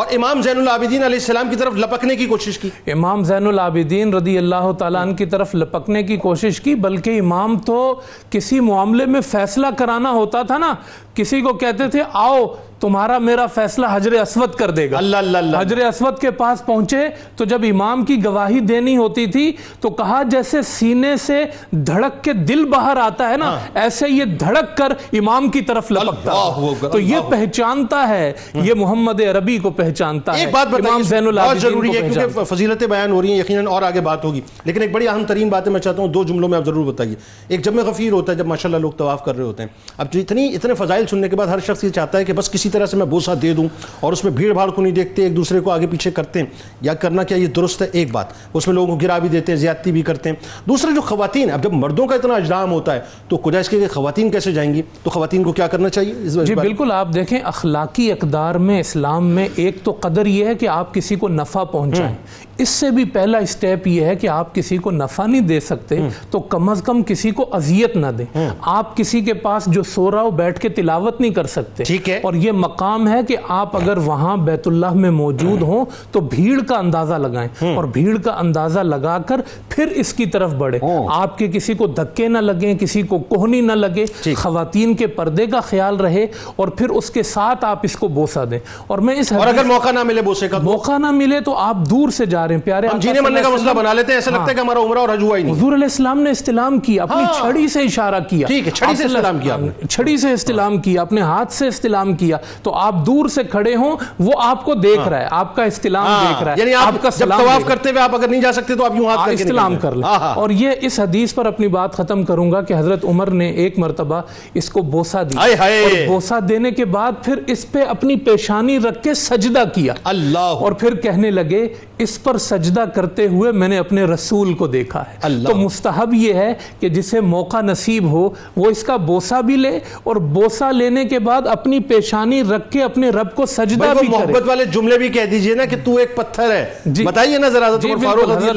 اور امام زین العابدین علیہ السلام کی طرف لپکنے کی کوشش کی۔ امام زین العابدین رضی اللہ تعالیٰ عنہ کی طرف لپکنے کی کوشش کی، بلکہ امام تو کسی معاملے میں فیصلہ کرانا ہوتا تھا نا کسی کو کہتے تھے آؤ تمہارا میرا فیصلہ حجر اسود کر دے گا۔ اللہ اللہ اللہ۔ حجر اسود کے پاس پہنچے تو جب امام کی گواہی دینی ہوتی تھی تو کہا جیسے سینے سے دھڑک کے دل باہر آتا ہے نا ایسے یہ دھڑک کر امام کی طرف لپکتا ہاں۔ اکبر، تو یہ پہچانتا ہے یہ محمد عربی کو پہچانتا ہے ایک بات امام زین بہت ضروری ہے کیونکہ فضیلتیں بیان ہو رہی ہیں یقیناً اور آگے بات ہوگی۔ لیکن ایک بڑی اہم ترین باتیں میں چاہتا ہوں دو جملوں میں آپ ضرور بتائیے۔ ایک جب میں غفیر ہوتا ہے جب ماشاءاللہ لوگ طواف کر رہے ہوتے ہیں۔ اب اتنی اتنے فضائل سننے کے بعد ہر شخص یہ چاہتا ہے کہ بس کسی طرح سے میں بوسا دے دوں اور اس میں بھیڑ بھاڑ کو نہیں دیکھتے ایک دوسرے کو آگے پیچھے کرتے ہیں۔ یا کرنا کیا؟ یہ درست ہے ایک بات۔ اس میں لوگوں کو گرا بھی دیتے ہیں زیادتی بھی کرتے ہیں۔ دوسرے جو خواتین اب جب مردوں کا اتنا اجرام ہوتا ہے تو کجا اس کے خواتین کیسے جائیں گی؟ تو خواتین کو کیا کرنا چاہیے؟ اس جی بالکل آپ دیکھیں اخلاقی اقدار میں اسلام میں ایک تو قدر یہ ہے کہ آپ کسی کو نفع پہنچائیں۔ اس سے بھی پہلا اسٹیپ یہ ہے کہ آپ کسی کو نفع نہیں دے سکتے تو کم از کم کسی کو اذیت نہ دیں۔ آپ کسی کے پاس جو سو رہا ہو بیٹھ کے تلاوت نہیں کر سکتے۔ ٹھیک ہے۔ اور یہ مقام ہے کہ آپ اگر وہاں بیت اللہ میں موجود ہوں تو بھیڑ کا اندازہ لگائیں۔ اور بھیڑ کا اندازہ لگا کر پھر اس کی طرف بڑھیں۔ آپ کے کسی کو دھکے نہ لگیں کسی کو کوہنی نہ لگے۔ خواتین کے پردے کا خیال رہے اور پھر اس کے ساتھ آپ اس کو بوسا دیں۔ اور میں اس اور اگر موقع نہ ملے بوسے کا موقع نہ ملے تو آپ دور سے جا رہے ہیں پیارے ہم جینے مرنے کا مسئلہ بنا لیتے ہیں ایسا لگتا ہے کہ ہمارا عمرہ اور حج ہوا ہی نہیں حضور علیہ السلام نے استلام کیا اپنی ہاں۔ چھڑی سے اشارہ کیا ٹھیک ہے، چھڑی سے استلام کیا چھڑی سے استلام کیا اپنے ہاتھ سے استلام کیا تو آپ دور سے کھڑے ہوں وہ آپ کو دیکھ رہا ہے آپ کا استلام دیکھ رہا ہے یعنی آپ کا جب طواف ہے۔ کرتے ہوئے آپ اگر نہیں جا سکتے تو آپ یوں ہاتھ کر کے استلام کر۔ لیں ہاں، ہاں۔ اور یہ اس حدیث پر اپنی بات ختم کروں گا کہ حضرت عمر نے ایک مرتبہ اس کو بوسا دی ہائے ہائے۔ اور بوسا دینے کے بعد پھر اس پہ اپنی پیشانی رکھ کے سجدہ کیا اللہ اور پھر کہنے لگے اس پر سجدہ کرتے ہوئے میں نے اپنے رسول کو دیکھا ہے۔ اللہ۔ تو مستحب یہ ہے کہ جسے موقع نصیب ہو وہ اس کا بوسا بھی لے اور بوسا لینے کے بعد اپنی پیشانی رکھ کے اپنے رب کو سجدہ بھی کرے۔ محبت والے جملے بھی کہہ دیجیے نا کہ تو ایک پتھر ہے۔ جی۔ بتائیے نا ذرا حضرت جی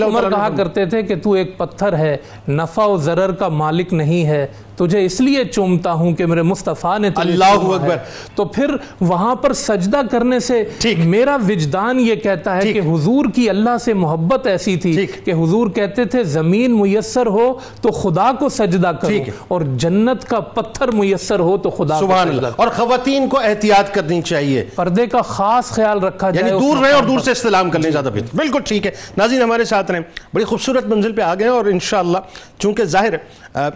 عمر کہا کرتے تھے کہ تو ایک پتھر ہے نفع و ضرر کا مالک نہیں ہے۔ تجھے اس لیے چومتا ہوں کہ میرے مصطفیٰ نے اللہ اکبر۔ تو پھر وہاں پر سجدہ کرنے سے۔ میرا وجدان یہ کہتا ہے۔ کہ حضور کی اللہ سے محبت ایسی تھی۔ کہ حضور کہتے تھے زمین میسر ہو تو خدا کو سجدہ کرو۔ اور جنت کا پتھر میسر ہو تو خدا کو سبحان اللہ اور خواتین کو احتیاط کرنی چاہیے پردے کا خاص خیال رکھا جائے یعنی دور رہیں اور دور۔ سے استلام کر لیں زیادہ بہتر بالکل ٹھیک ہے ناظرین ہمارے ساتھ رہیں بڑی خوبصورت منزل پہ آ گئے ہیں اور انشاءاللہ چونکہ ظاہر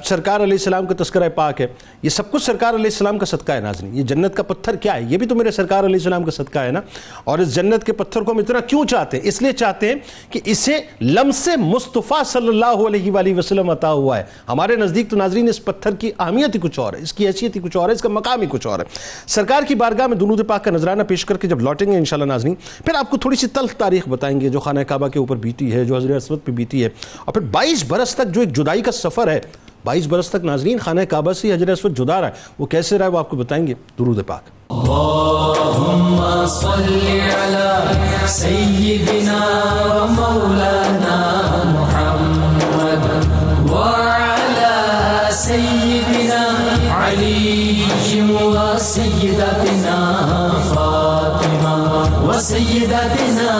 سرکار علیہ السلام کا تذکرہ پاک ہے، یہ سب کچھ سرکار علیہ السلام کا صدقہ ہے ناظرین، یہ جنت کا پتھر کیا ہے؟ یہ بھی تو میرے سرکار علیہ السلام کا صدقہ ہے نا؟ اور اس جنت کے پتھر کو ہم اتنا کیوں چاہتے ہیں؟ اس لیے چاہتے ہیں کہ اسے لمس مصطفیٰ صلی اللہ علیہ وآلہ وسلم عطا ہوا ہے۔ ہمارے نزدیک تو ناظرین اس پتھر کی اہمیت ہی کچھ اور ہے، اس کی حیثیت ہی کچھ اور ہے، اس کا مقام ہی کچھ اور ہے۔ سرکار کی بارگاہ میں درود پاک کا نذرانہ پیش کر کے جب لوٹیں گے انشاءاللہ ناظرین، پھر آپ کو تھوڑی سی تلخ تاریخ بتائیں گے جو خانہ کعبہ کے اوپر بیتی ہے، جو حضرت اسود پہ بیتی ہے۔ اور پھر بائیس برس تک جو ایک جدائی کا سفر ہے بائیس برس تک ناظرین، خانہ کعبہ سے حجر اسود جدا رہا ہے۔ وہ کیسے رہا ہے وہ آپ کو بتائیں گے۔ درود پاک۔ اللہم صلی علی سیدنا و مولانا محمد وعلا سیدنا علی و سیدتنا فاطمہ و سیدتنا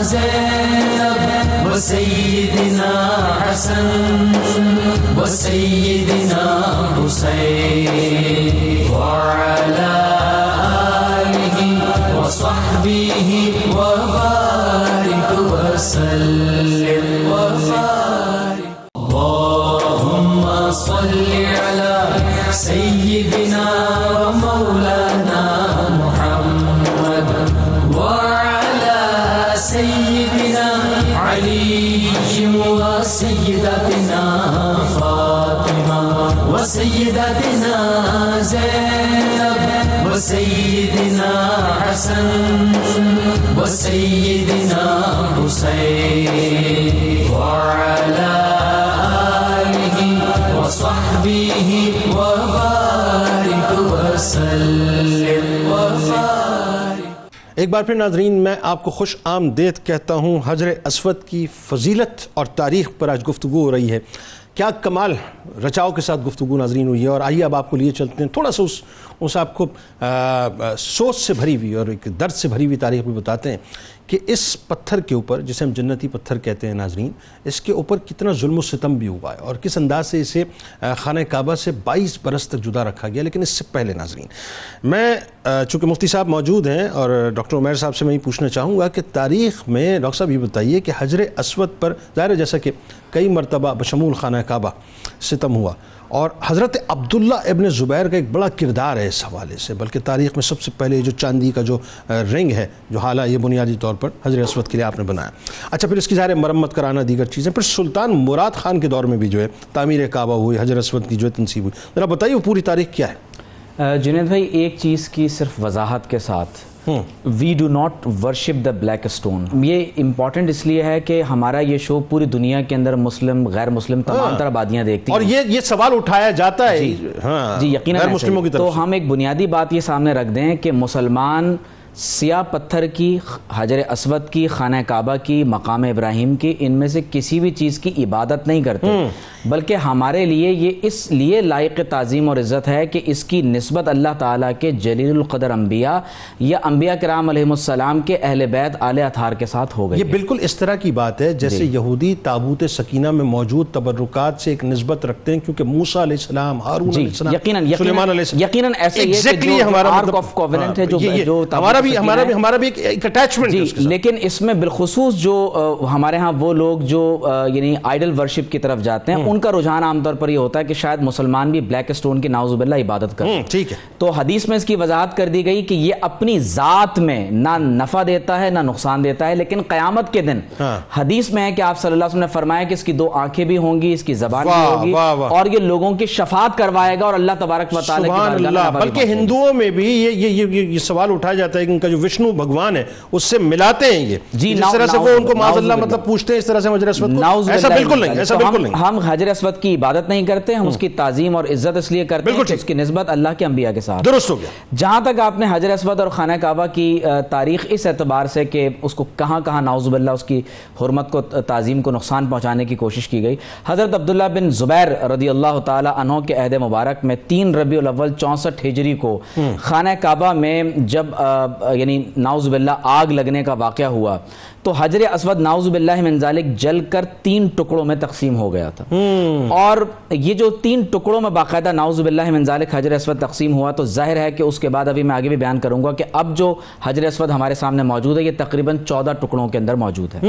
زینب و سیدنا حسن وسيدنا حسين وعلى آله وصحبه وبارك وسلم وبارك. اللهم صل على سيدنا وسيدتنا زينب وسيدنا حسن وسيدنا حسين وعلى آله وصحبه وبارك وسلم. ایک بار پھر ناظرین، میں آپ کو خوش آمدید کہتا ہوں، حجر اسود کی فضیلت اور تاریخ پر آج گفتگو ہو رہی ہے۔ کیا کمال رچاؤ کے ساتھ گفتگو ناظرین ہوئی ہے اور آئیے اب آپ کو لیے چلتے ہیں تھوڑا سا اس اس آپ کو سوچ سے بھری ہوئی اور ایک درد سے بھری ہوئی تاریخ بھی بتاتے ہیں کہ اس پتھر کے اوپر، جسے ہم جنتی پتھر کہتے ہیں ناظرین، اس کے اوپر کتنا ظلم و ستم بھی ہوا ہے اور کس انداز سے اسے خانہ کعبہ سے بائیس برس تک جدا رکھا گیا، لیکن اس سے پہلے ناظرین۔ میں چونکہ مفتی صاحب موجود ہیں اور ڈاکٹر عمیر صاحب سے میں یہ پوچھنا چاہوں گا کہ تاریخ میں، ڈاکٹر صاحب یہ بتائیے کہ حجر اسود پر ظاہر ہے جیسا کہ کئی مرتبہ بشمول خانہ کعبہ ستم ہوا۔ اور حضرت عبداللہ ابن زبیر کا ایک بڑا کردار ہے اس حوالے سے، بلکہ تاریخ میں سب سے پہلے جو چاندی کا جو رنگ ہے، جو حالہ یہ بنیادی طور پر حضر اسود کے لیے آپ نے بنایا۔ اچھا پھر اس کی ظاہر مرمت کرانا دیگر چیزیں۔ پھر سلطان مراد خان کے دور میں بھی جو ہے تعمیر کعبہ ہوئی حضر اسود کی جو ہے تنصیب ہوئی۔ ذرا بتائیے وہ پوری تاریخ کیا ہے؟ جنید بھائی، ایک چیز کی صرف وضاحت کے ساتھ we do not worship the black stone یہ امپورٹنٹ اس لیے ہے کہ ہمارا یہ شو پوری دنیا کے اندر مسلم غیر مسلم تمام تر آبادیاں دیکھتی اور ہیں۔ یہ یہ سوال اٹھایا جاتا ہے۔ ہاں۔ جی یقیناً تو ہم ایک بنیادی بات یہ سامنے رکھ دیں کہ مسلمان سیاہ پتھر کی حجر اسود کی خانہ کعبہ کی مقام ابراہیم کی ان میں سے کسی بھی چیز کی عبادت نہیں کرتے۔ بلکہ ہمارے لیے یہ اس لیے لائق تعظیم اور عزت ہے کہ اس کی نسبت اللہ تعالیٰ کے جلیل القدر انبیاء یا انبیاء کرام علیہ السلام کے اہل بیت آل اطہار کے ساتھ ہو گئی یہ بالکل اس طرح کی بات ہے جیسے یہودی تابوت سکینہ میں موجود تبرکات سے ایک نسبت رکھتے ہیں کیونکہ موسیٰ علیہ السلام ہارون جی علیہ السلام یقیناً سلیمان علیہ السلام۔ یقیناً ایسے ہی ہے کہ Exactly جو ہمارا بھی ہمارا بھی۔ ہمارا بھی ایک اٹیچمنٹ ہے جی لیکن اس میں بالخصوص جو ہمارے ہاں وہ لوگ جو یعنی آئیڈل ورشپ کی طرف جاتے ہیں ان کا رجحان عام طور پر یہ ہوتا ہے کہ شاید مسلمان بھی بلیک اسٹون کی ناؤز باللہ عبادت کریں ٹھیک ہے تو حدیث میں اس کی وضاحت کر دی گئی کہ یہ اپنی ذات میں نہ نفع دیتا ہے نہ نقصان دیتا ہے لیکن قیامت کے دن ہاں۔ حدیث میں ہے کہ آپ صلی اللہ علیہ وسلم نے فرمایا کہ اس کی دو آنکھیں بھی ہوں گی اس کی زبان بھی ہوگی۔ اور یہ لوگوں کی شفاعت کروائے گا اور اللہ تبارک و تعالیٰ بلکہ۔ ہندوؤں میں بھی یہ سوال اٹھایا جاتا ہے ان کا جو وشنو بھگوان ہے اس سے ملاتے ہیں یہ۔ جی، جس طرح سے وہ ان کو معاذ اللہ۔ مطلب پوچھتے ہیں اس طرح سے حجر اسود کو ایسا بالکل نہیں۔ ایسا بالکل نہیں۔ ہم حجر اسود کی عبادت نہیں کرتے ہم اس کی تعظیم اور عزت اس لیے کرتے ہیں کہ اس کی نسبت اللہ کے انبیاء کے ساتھ۔ درست ہو گیا۔ جہاں تک آپ نے حجر اسود اور خانہ کعبہ کی تاریخ اس اعتبار سے کہ اس کو کہاں کہاں ناؤز باللہ اس کی حرمت کو تعظیم کو نقصان پہنچانے کی کوشش کی گئی۔ حضرت عبداللہ بن زبیر رضی اللہ تعالی عنہ کے عہد مبارک میں تین ربیع الاول چونسٹھ ہجری کو خانہ کعبہ میں جب یعنی ناؤز باللہ آگ لگنے کا واقعہ ہوا تو حجر اسود ناؤز باللہ من ذالک جل کر تین ٹکڑوں میں تقسیم ہو گیا تھا۔ اور یہ جو تین ٹکڑوں میں باقاعدہ ناؤز باللہ من ذالک حجر اسود تقسیم ہوا تو ظاہر ہے کہ اس کے بعد ابھی میں آگے بھی بیان کروں گا کہ اب جو حجر اسود ہمارے سامنے موجود ہے یہ تقریباً چودہ ٹکڑوں کے اندر موجود ہے۔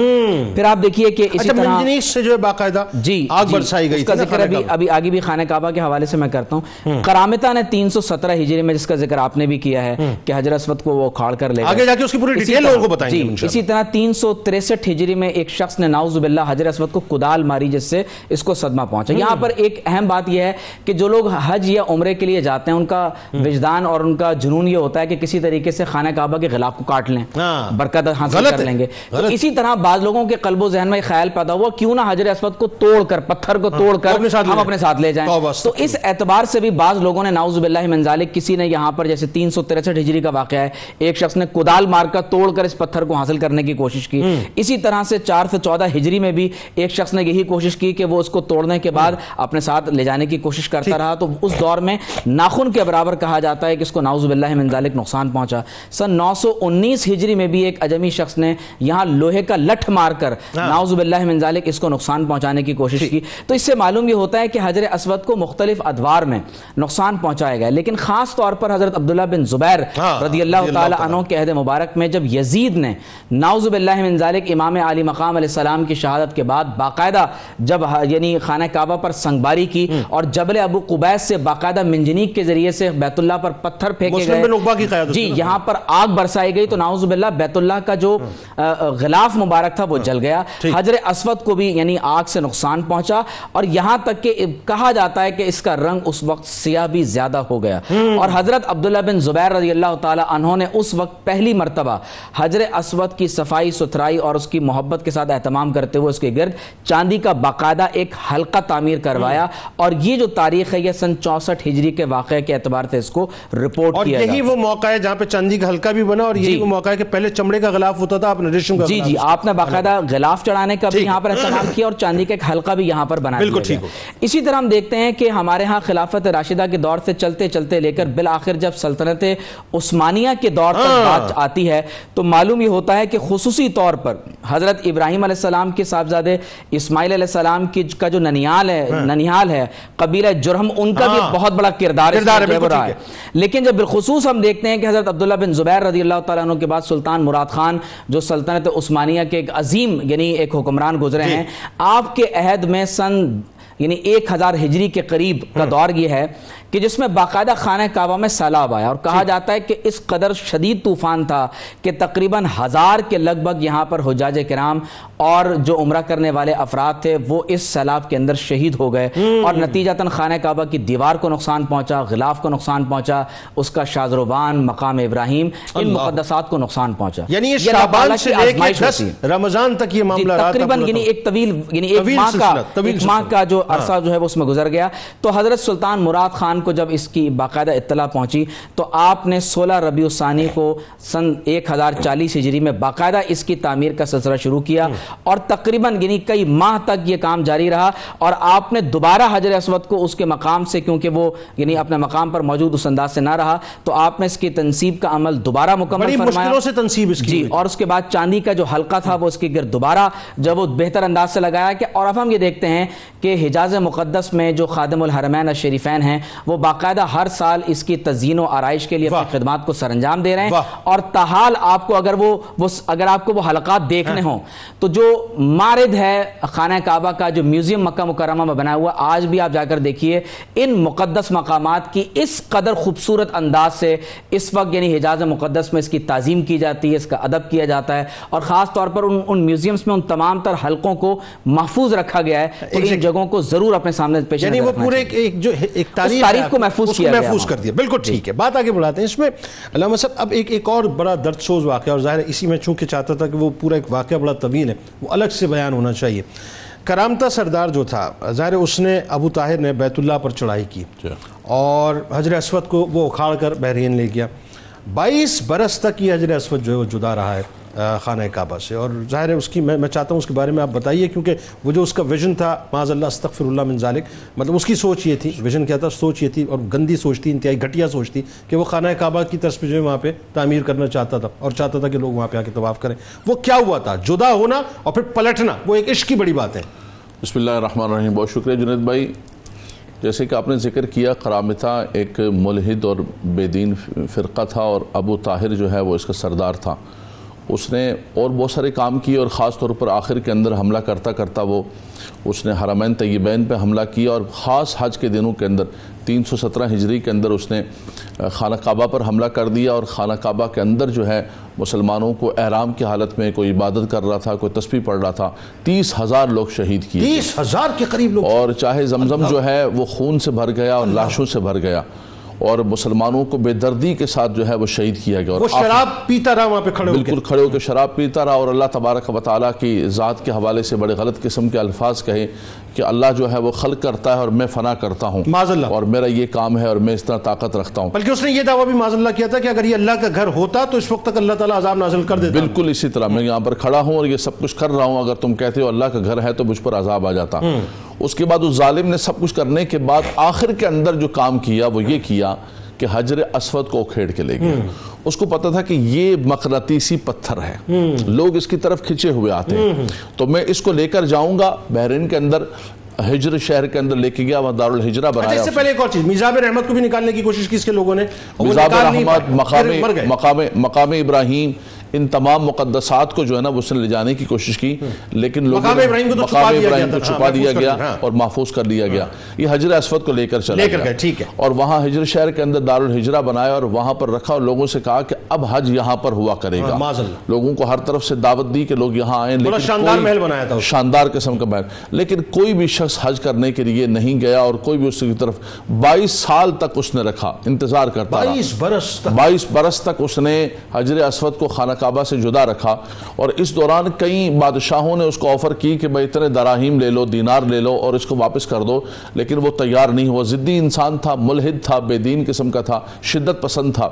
پھر آپ دیکھیے کہ اسی اچھا طرح سے جو ہے باقاعدہ جی آگ جی، برسائی گئی اس کا ذکر ابھی۔ ابھی آگے بھی خانہ کعبہ کے حوالے سے میں کرتا ہوں۔ کرامتا نے تین سو سترہ ہجری میں جس کا ذکر آپ نے بھی کیا ہے کہ حجر اسود کو وہ کھاڑ کر لے آگے جا کے اس کی پوری ڈیٹیل لوگوں کو بتائیں گے جی انشاءاللہ۔ اسی طرح تین سو تریسٹھ ہجری میں ایک شخص نے ناؤز باللہ حجر اسود کو کدال ماری جس سے اس کو صدمہ پہنچا یہاں پر ایک اہم بات یہ ہے کہ جو لوگ حج یا عمرے کے لیے جاتے ہیں ان کا وجدان اور ان کا جنون یہ ہوتا ہے کہ کسی طریقے سے خانہ کعبہ کے غلاف کو کاٹ لیں ہاں۔ برکت حاصل کر لیں گے تو۔ اسی طرح بعض لوگوں کے قلب و ذہن میں خیال پیدا ہوا کیوں نہ حجر اسود کو توڑ کر پتھر کو توڑ کر ہم۔ اپنے ساتھ لے جائیں تو اس اعتبار سے بھی بعض لوگوں نے ناؤز باللہ من ذالک کسی نے یہاں پر جیسے تین سو تریسٹھ ہجری کا واقعہ ہے ایک ایک شخص نے کدال مار کر توڑ کر اس پتھر کو حاصل کرنے کی کوشش کی۔ اسی طرح سے چار سے چودہ ہجری میں بھی ایک شخص نے یہی کوشش کی کہ وہ اس کو توڑنے کے بعد اپنے ساتھ لے جانے کی کوشش کرتا رہا۔ تو اس دور میں ناخن کے برابر کہا جاتا ہے کہ اس کو نعوذ باللہ من ذالک نقصان پہنچا۔ سن نو سو انیس ہجری میں بھی ایک اجمی شخص نے یہاں لوہے کا لٹھ مار کر نعوذ باللہ من ذالک اس کو نقصان پہنچانے کی کوشش کی۔ تو اس سے معلوم یہ ہوتا ہے کہ حجر اسود کو مختلف ادوار میں نقصان پہنچایا گیا۔ لیکن خاص طور پر حضرت عبداللہ بن زبیر ہاں، رضی اللہ تعالی عنہ کے عہد مبارک میں جب یزید نے نعوذ باللہ من ذالک امام علی مقام علیہ السلام کی شہادت کے بعد باقاعدہ جب یعنی خانہ کعبہ پر سنگباری کی اور جبل ابو قبیس سے باقاعدہ منجنیق کے ذریعے سے بیت اللہ پر پتھر پھینکے مسلم گئے. بن عقبہ کی قیادت جی؟ یہاں پر آگ برسائی گئی تو نعوذ باللہ بیت اللہ کا جو غلاف مبارک تھا وہ جل گیا۔ حجر اسود کو بھی یعنی آگ سے نقصان پہنچا اور یہاں تک کہ کہا جاتا ہے کہ اس کا رنگ اس وقت سیاہ بھی زیادہ ہو گیا۔ اور حضرت عبداللہ بن زبیر رضی اللہ تعالی عنہ نے اس وقت پہلی مرتبہ حجر اسود کی صفائی ستھرائی اور اس کی محبت کے ساتھ اہتمام کرتے ہوئے اس کے گرد چاندی کا باقاعدہ ایک حلقہ تعمیر کروایا اور یہ جو تاریخ ہے یہ سن چونسٹھ ہجری کے واقعے کے اعتبار سے اس کو رپورٹ اور کیا یہی جاتا ہے وہ موقع ہے جہاں پہ چاندی کا ہلکا بھی بنا اور یہی جی۔ وہ موقع ہے کہ پہلے چمڑے کا غلاف ہوتا تھا آپ نے ریشم کا جی جی اس آپ نے باقاعدہ غلاف چڑھانے کا بھی یہاں پر اہتمام کیا اور چاندی کا ایک حلقہ بھی یہاں پر بنا دیا۔ اسی طرح ہم دیکھتے ہیں کہ ہمارے ہاں خلافت راشدہ کے دور سے چلتے چلتے لے کر بالآخر جب سلطنت عثمانیہ کے دور تک ہاں۔ بات آتی ہے تو معلوم یہ ہوتا ہے کہ خصوصی طور پر حضرت ابراہیم علیہ السلام کے صاحبزادے اسماعیل علیہ السلام کی کا جو ننیال ہے ننیال ہے قبیلہ جرہم ان کا بھی ہاں۔ بہت بڑا کردار رہا ہے لیکن جب بالخصوص ہم دیکھتے ہیں کہ حضرت عبداللہ بن زبیر رضی اللہ تعالیٰ عنہ کے بعد سلطان مراد خان جو سلطنت عثمانیہ کے ایک عظیم یعنی ایک حکمران گزرے جی۔ ہیں آپ کے عہد میں سن یعنی ایک ہزار ہجری کے قریب کا دور یہ ہے کہ جس میں باقاعدہ خانہ کعبہ میں سیلاب آیا اور کہا جاتا ہے کہ اس قدر شدید طوفان تھا کہ تقریباً ہزار کے لگ بھگ یہاں پر حجاج کرام اور جو عمرہ کرنے والے افراد تھے وہ اس سیلاب کے اندر شہید ہو گئے اور نتیجتاً خانہ کعبہ کی دیوار کو نقصان پہنچا غلاف کو نقصان پہنچا اس کا شازروان مقام ابراہیم ان۔ مقدسات کو نقصان پہنچا یعنی یہ شعبان سے لے کے دس۔ رمضان تک یہ جی، معاملہ رہا تقریباً یعنی ایک طویل یعنی ایک ماہ کا ایک ماہ۔ کا جو عرصہ جو ہے وہ اس میں گزر گیا تو حضرت سلطان مراد خان کو جب اس کی باقاعدہ اطلاع پہنچی تو آپ نے سولہ ربیع الثانی کو سن ایک ہزار چالیس ہجری میں باقاعدہ اس کی تعمیر کا سلسلہ شروع کیا اور تقریباً یعنی کئی ماہ تک یہ کام جاری رہا اور آپ نے دوبارہ حجر اسود کو اس کے مقام سے کیونکہ وہ یعنی اپنے مقام پر موجود اس انداز سے نہ رہا تو آپ نے اس کی تنصیب کا عمل دوبارہ مکمل بڑی فرمایا مشکلوں سے تنصیب اس کی جی۔ اور اس کے بعد چاندی کا جو حلقہ تھا وہ اس کے گرد دوبارہ جب وہ بہتر انداز سے لگایا کہ اور اب ہم یہ دیکھتے ہیں کہ حجاز مقدس میں جو خادم الحرمین الشریفین ہیں وہ باقاعدہ ہر سال اس کی تزئین و آرائش کے لیے اپنی۔ خدمات کو سر انجام دے رہے ہیں۔ اور تاحال آپ کو اگر وہ وہ اگر آپ کو وہ حلقات دیکھنے ہوں تو جو مارد ہے خانہ کعبہ کا جو میوزیم مکہ مکرمہ میں بنا ہوا آج بھی آپ جا کر دیکھیے ان مقدس مقامات کی اس قدر خوبصورت انداز سے اس وقت یعنی حجاز مقدس میں اس کی تعظیم کی جاتی ہے اس کا ادب کیا جاتا ہے اور خاص طور پر ان ان میوزیمز میں ان تمام تر حلقوں کو محفوظ رکھا گیا ہے تو ان. جگہوں کو ضرور اپنے سامنے پیش یعنی وہ پورے ایک جو ایک تاریخ تاریخ کو محفوظ کیا گیا محفوظ۔ کر دیا۔ بالکل ٹھیک ہے بات آگے بڑھاتے ہیں اس میں۔ علامہ صاحب اب ایک ایک اور بڑا درد سوز واقعہ اور ظاہر ہے اسی میں چونکہ چاہتا تھا کہ وہ پورا ایک واقعہ بڑا طویل ہے وہ الگ سے بیان ہونا چاہیے۔ کرامتہ سردار جو تھا ظاہر ہے اس نے ابو طاہر نے بیت اللہ پر چڑھائی کی۔ اور حجر اسود کو وہ اکھاڑ کر بحرین لے گیا۔ بائیس برس تک یہ حجر اسود جو ہے وہ جدا رہا ہے۔ خانہ کعبہ سے۔ اور ظاہر ہے اس کی میں میں چاہتا ہوں اس کے بارے میں آپ بتائیے، کیونکہ وہ جو اس کا ویژن تھا معاذ اللہ استغفر اللہ من ذالک مطلب اس کی سوچ یہ تھی۔ ویژن کیا تھا؟ سوچ یہ تھی اور گندی سوچ تھی، انتہائی گھٹیا سوچ تھی کہ وہ خانہ کعبہ کی طرف پہ جو ہے وہاں پہ تعمیر کرنا چاہتا تھا اور چاہتا تھا کہ لوگ وہاں پہ آ کے طواف کریں۔ وہ کیا ہوا تھا؟ جدا ہونا اور پھر پلٹنا، وہ ایک عشق کی بڑی بات ہے۔ بسم اللہ الرحمن الرحیم۔ بہت شکریہ جنید بھائی۔ جیسے کہ آپ نے ذکر کیا کرامتہ ایک ملحد اور بے دین فرقہ تھا اور ابو طاہر جو ہے وہ اس کا سردار تھا۔ اس نے اور بہت سارے کام کیے اور خاص طور پر آخر کے اندر حملہ کرتا کرتا وہ اس نے حرمین طیبین پہ حملہ کیا اور خاص حج کے دنوں کے اندر تین سو سترہ ہجری کے اندر اس نے خانہ کعبہ پر حملہ کر دیا اور خانہ کعبہ کے اندر جو ہے مسلمانوں کو احرام کی حالت میں کوئی عبادت کر رہا تھا کوئی تسبیح پڑھ رہا تھا تیس ہزار لوگ شہید کیے تیس ہزار کے قریب لوگ۔ اور چاہے زمزم جو ہے وہ خون سے بھر گیا اور لاشوں سے بھر گیا۔ اور مسلمانوں کو بے دردی کے ساتھ جو ہے وہ شہید کیا گیا اور وہ شراب پیتا رہا وہاں پہ کھڑے ہو کے۔ بالکل کھڑے ہو کے شراب پیتا رہا اور اللہ تبارک و تعالیٰ کی ذات کے حوالے سے بڑے غلط قسم کے الفاظ کہے کہ اللہ جو ہے وہ خلق کرتا ہے اور میں فنا کرتا ہوں معاذ اللہ اور میرا یہ کام ہے اور میں اس طرح طاقت رکھتا ہوں۔ بلکہ اس نے یہ دعویٰ بھی معاذ اللہ کیا تھا کہ اگر یہ اللہ کا گھر ہوتا تو اس وقت تک اللہ تعالیٰ عذاب نازل کر دیتا۔ بالکل اسی طرح میں یہاں پر کھڑا ہوں اور یہ سب کچھ کر رہا ہوں۔ اگر تم کہتے ہو اللہ کا گھر ہے تو مجھ پر عذاب آ جاتا۔ اس کے بعد اس ظالم نے سب کچھ کرنے کے بعد آخر کے اندر جو کام کیا وہ یہ کیا کہ حجر اسود کو کھیڑ کے لے گیا۔ اس کو پتا تھا کہ یہ مقناطیسی پتھر ہے۔ لوگ اس کی طرف کھچے ہوئے آتے ہیں۔ تو میں اس کو لے کر جاؤں گا بحرین کے اندر ہجر شہر کے اندر لے کے گیا وہاں دارالحجرہ اچھا بنایا۔ اس سے پہلے ایک اور چیز میزاب رحمت کو بھی نکالنے کی کوشش کی اس کے لوگوں نے؟ مزاب رحمت مقام مقام مقام ابراہیم ان تمام مقدسات کو جو ہے نا اس نے لے جانے کی کوشش کی لیکن لوگوں مقام نے ابراہیم کو تو چھپا دیا ابراہیم گیا کو تھا، چھپا ہاں، دیا محفوظ کر گیا دیا، ہاں۔ اور محفوظ کر لیا گیا۔ یہ حجر اسود کو لے کر چلا ٹھیک ہے۔ اور وہاں حجر شہر کے اندر دارالحجرہ بنایا اور وہاں پر رکھا اور لوگوں سے کہا کہ اب حج یہاں پر ہوا کرے گا۔ ہاں،۔ لوگوں کو ہر طرف سے دعوت دی کہ لوگ یہاں آئیں لیکن شاندار محل بنایا تھا۔ شاندار قسم کا محل۔ لیکن کوئی بھی شخص حج کرنے کے لیے نہیں گیا اور کوئی بھی اس کی طرف بائیس سال تک اس نے رکھا انتظار کرتا رہا۔ بائیس برس تک۔ بائیس برس تک اس نے حجر اسود کو خانہ کعبہ سے جدا رکھا اور اس دوران کئی بادشاہوں نے اس کو آفر کی کہ بھائی اتنے دراہیم لے لو، دینار لے لو اور اس کو واپس کر دو، لیکن وہ تیار نہیں ہوا۔ ضدی انسان تھا، ملحد تھا، بے دین قسم کا تھا، شدت پسند تھا۔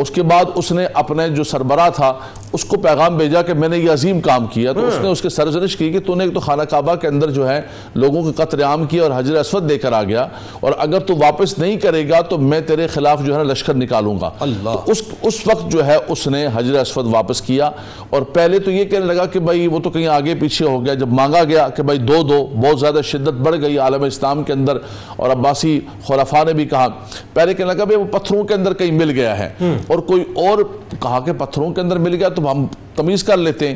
اس کے بعد اس نے اپنے جو سربراہ تھا اس کو پیغام بھیجا کہ میں نے یہ عظیم کام کیا۔ تو اس نے اس کے سرزنش کی کہ تو نے ایک تو خانہ کعبہ کے اندر جو ہے لوگوں کے قتل عام کیا اور حجر اسود دے کر آ گیا۔ اور اگر تو واپس نہیں کرے گا تو میں تیرے خلاف جو ہے نا لشکر نکالوں گا۔ تو اس اس وقت جو ہے اس نے حجر اسود واپس کیا۔ اور پہلے تو یہ کہنے لگا کہ بھائی وہ تو کہیں آگے پیچھے ہو گیا۔ جب مانگا گیا کہ بھائی دو دو بہت زیادہ شدت بڑھ گئی عالم اسلام کے اندر۔ اور عباسی خلفاء نے بھی کہا۔ پہلے کہنے لگا بھائی وہ پتھروں کے اندر کہیں مل گیا ہے۔ اور کوئی اور کہا کہ پتھروں کے اندر مل گیا تو ہم تمیز کر لیتے ہیں۔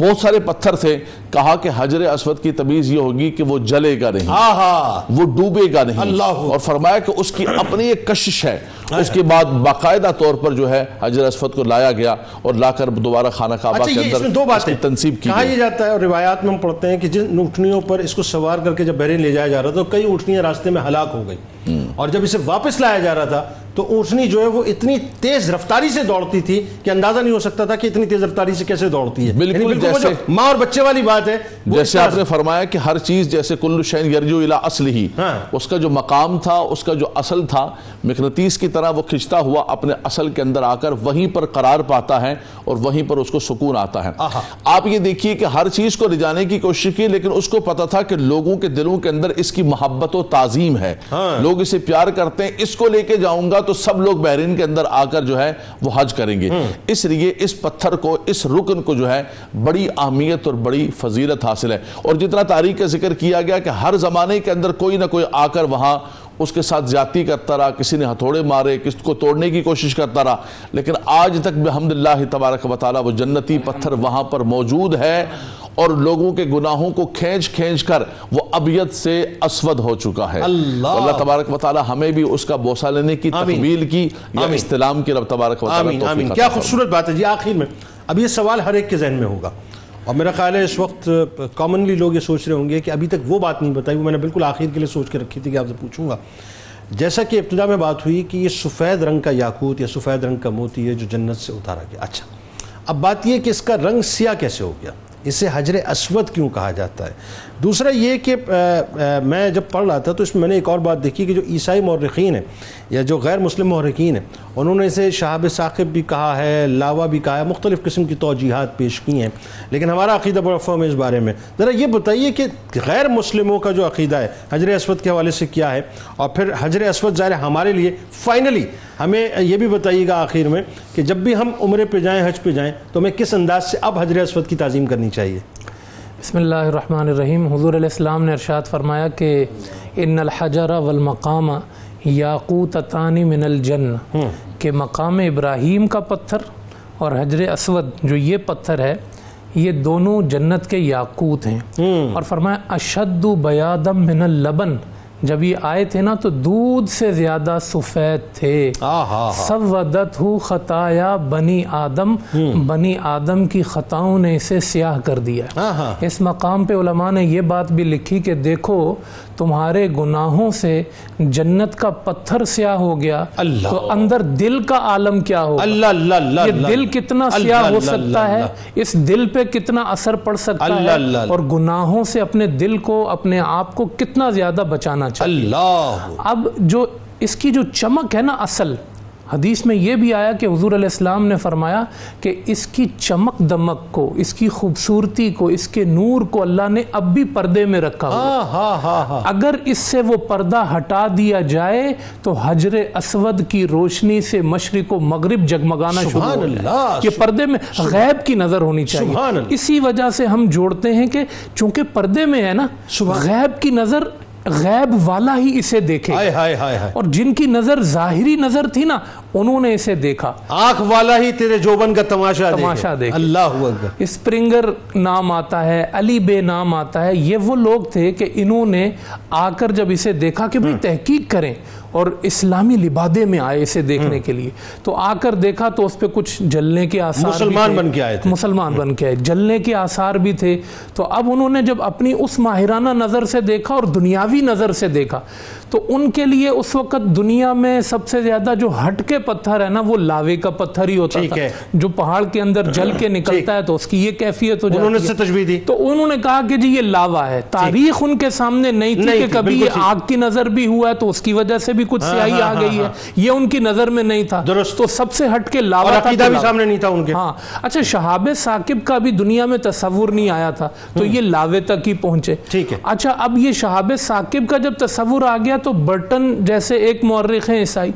بہت سارے پتھر تھے۔ کہا کہ حجر اسود کی تمیز یہ ہوگی کہ وہ جلے گا نہیں آہا وہ ڈوبے گا نہیں۔ اللہ۔ اور فرمایا کہ اس کی اپنی ایک کشش ہے۔ اس کے بعد باقاعدہ طور پر جو ہے حجر اسود کو لایا گیا اور لا کر دوبارہ خانہ کعبہ اچھا کے اندر دو باتیں۔ تنصیب کی کہا یہ جاتا ہے اور روایات میں ہم پڑھتے ہیں کہ جن اونٹنیوں پر اس کو سوار کر کے جب بحرین لے جایا جا رہا تھا تو کئی اونٹنیاں راستے میں ہلاک ہو گئی اور جب اسے واپس لایا جا رہا تھا تو اونٹنی جو ہے وہ اتنی تیز رفتاری سے دوڑتی تھی کہ اندازہ نہیں ہو سکتا تھا کہ اتنی تیز رفتاری سے کیسے دوڑتی ہے۔ بالکل یعنی جیسے- ماں اور بچے والی بات ہے وہ اس جیسے آپ نے فرمایا کہ ہر چیز جیسے کل شین یرجو الى اصل ہی ہاں۔ اس کا جو مقام تھا اس کا جو اصل تھا مقناطیس کی طرح وہ کھچتا ہوا اپنے اصل کے اندر آ کر وہیں پر قرار پاتا ہے اور وہیں پر اس کو سکون آتا ہے۔ آپ یہ دیکھیے کہ ہر چیز کو لے جانے کی کوشش کی لیکن اس کو پتا تھا کہ لوگوں کے دلوں کے اندر اس کی محبت و تعظیم ہے ہاں۔ لوگ اسے پیار کرتے ہیں اس کو لے کے جاؤں گا تو سب لوگ بحرین کے اندر آ کر جو ہے وہ حج کریں گے اس لیے اس پتھر کو اس رکن کو جو ہے بڑی اہمیت اور بڑی فضیلت حاصل ہے اور جتنا تاریخ کا ذکر کیا گیا کہ ہر زمانے کے اندر کوئی نہ کوئی آ کر وہاں اس کے ساتھ زیادتی کرتا رہا کسی نے ہتھوڑے مارے کس کو توڑنے کی کوشش کرتا رہا لیکن آج تک بحمد اللہ تبارک و تعالی وہ جنتی پتھر وہاں پر موجود ہے اور لوگوں کے گناہوں کو کھینچ کھینچ کر وہ ابیت سے اسود ہو چکا ہے اللہ اللہ تبارک و تعالی ہمیں بھی اس کا بوسہ لینے کی۔ تقبیل کی یا۔ استلام کی رب تبارک و تعالی آمین آمین کیا۔ خوبصورت بات ہے جی آخر میں اب یہ سوال ہر ایک کے ذہن میں ہوگا اور میرا خیال ہے اس وقت کامنلی لوگ یہ سوچ رہے ہوں گے کہ ابھی تک وہ بات نہیں بتائی، وہ میں نے بالکل آخر کے لیے سوچ کے رکھی تھی کہ آپ سے پوچھوں گا۔ جیسا کہ ابتدا میں بات ہوئی کہ یہ سفید رنگ کا یاقوت یا سفید رنگ کا موتی ہے جو جنت سے اتارا گیا۔ اچھا اب بات یہ کہ اس کا رنگ سیاہ کیسے ہو گیا؟ اسے حجر اسود کیوں کہا جاتا ہے؟ دوسرا یہ کہ میں جب پڑھ رہا تھا تو اس میں میں نے ایک اور بات دیکھی کہ جو عیسائی مورخین ہیں یا جو غیر مسلم مورخین ہیں، انہوں نے اسے شہاب ثاقب بھی کہا ہے، لاوا بھی کہا ہے، مختلف قسم کی توجیحات پیش کی ہیں۔ لیکن ہمارا عقیدہ بڑا ہے اس بارے میں۔ ذرا یہ بتائیے کہ غیر مسلموں کا جو عقیدہ ہے، حجر اسود کے حوالے سے کیا ہے؟ اور پھر حجر اسود ظاہر ہمارے لیے فائنلی ہمیں یہ بھی بتائیے گا آخر میں کہ جب بھی ہم عمرے پہ جائیں، حج پہ جائیں، تو ہمیں کس انداز سے اب حجر اسود کی تعظیم کرنی چاہیے؟ بسم اللہ الرحمن الرحیم۔ حضور علیہ السلام نے ارشاد فرمایا کہ ان الحجر والمقام یاقوتتان من الجن۔ کہ مقام ابراہیم کا پتھر اور حجر اسود جو یہ پتھر ہے یہ دونوں جنت کے یاقوت ہیں۔ اور فرمایا اشد بیادم من اللبن۔ جب یہ آئے تھے نا تو دودھ سے زیادہ سفید تھے۔ سودت ہو خطایا بنی آدم۔ بنی آدم کی خطاؤں نے اسے سیاہ کر دیا۔ اس مقام پہ علماء نے یہ بات بھی لکھی کہ دیکھو تمہارے گناہوں سے جنت کا پتھر سیاہ ہو گیا اللہ تو اندر دل کا عالم کیا ہوگا؟ اللہ اللہ اللہ یہ اللہ دل کتنا اللہ سیاہ ہو سکتا ہے۔ اس دل پہ کتنا اثر پڑ سکتا ہے؟ اور گناہوں سے اپنے دل کو اپنے آپ کو کتنا زیادہ بچانا چاہیے؟ اللہ۔ اب جو اس کی جو چمک ہے نا اصل حدیث میں یہ بھی آیا کہ حضور علیہ السلام نے فرمایا کہ اس کی چمک دمک کو اس کی خوبصورتی کو اس کے نور کو اللہ نے اب بھی پردے میں رکھا ہوا۔ ہاں ہاں ہاں اگر اس سے وہ پردہ ہٹا دیا جائے تو حجر اسود کی روشنی سے مشرق و مغرب جگمگانا شروع ہو جائے یہ پردے میں غیب کی نظر ہونی چاہیے۔ اسی وجہ سے ہم جوڑتے ہیں کہ چونکہ پردے میں ہے نا غیب کی نظر غیب والا ہی اسے دیکھے ہائے ہائے ہائے اور جن کی نظر ظاہری نظر تھی نا انہوں نے اسے دیکھا۔ آنکھ والا ہی تیرے جوبن کا تماشا دیکھے۔ تماشا دیکھے۔ اللہ اکبر۔ اسپرنگر نام آتا ہے علی بے نام آتا ہے۔ یہ وہ لوگ تھے کہ انہوں نے آ کر جب اسے دیکھا کہ بھئی تحقیق کریں۔ اور اسلامی لبادے میں آئے اسے دیکھنے کے لیے تو آ کر دیکھا تو اس پہ کچھ جلنے کے آثار مسلمان۔ بن کے آئے تھے۔ مسلمان بن کے آئے جلنے کے آثار بھی تھے تو اب انہوں نے جب اپنی اس ماہرانہ نظر سے دیکھا اور دنیاوی نظر سے دیکھا تو ان کے لیے اس وقت دنیا میں سب سے زیادہ جو ہٹ کے پتھر ہے نا وہ لاوے کا پتھر ہی ہوتا تھا۔ ہے۔ جو پہاڑ کے اندر جل کے نکلتا ہے تو اس کی یہ کیفیت ہو انہوں نے جاتی سے ہے۔ تجویز دی۔ تو انہوں نے کہا کہ جی یہ لاوا ہے۔ تاریخ ان کے سامنے نہیں تھی کہ کبھی یہ۔ آگ کی نظر بھی ہوا ہے تو اس کی وجہ سے بھی کچھ سیاہی آ گئی ہے۔ یہ ان کی نظر میں نہیں تھا۔ درست۔ تو سب سے ہٹ کے لاوا تھا بھی۔ سامنے نہیں تھا ان کے۔ ہاں۔ اچھا شہاب ثاقب کا بھی دنیا میں تصور نہیں آیا تھا۔ تو یہ لاوے تک ہی پہنچے۔ ٹھیک ہے۔ اچھا اب یہ شہاب ثاقب کا جب تصور آ گیا تو برٹن جیسے ایک مورخ ہیں عیسائی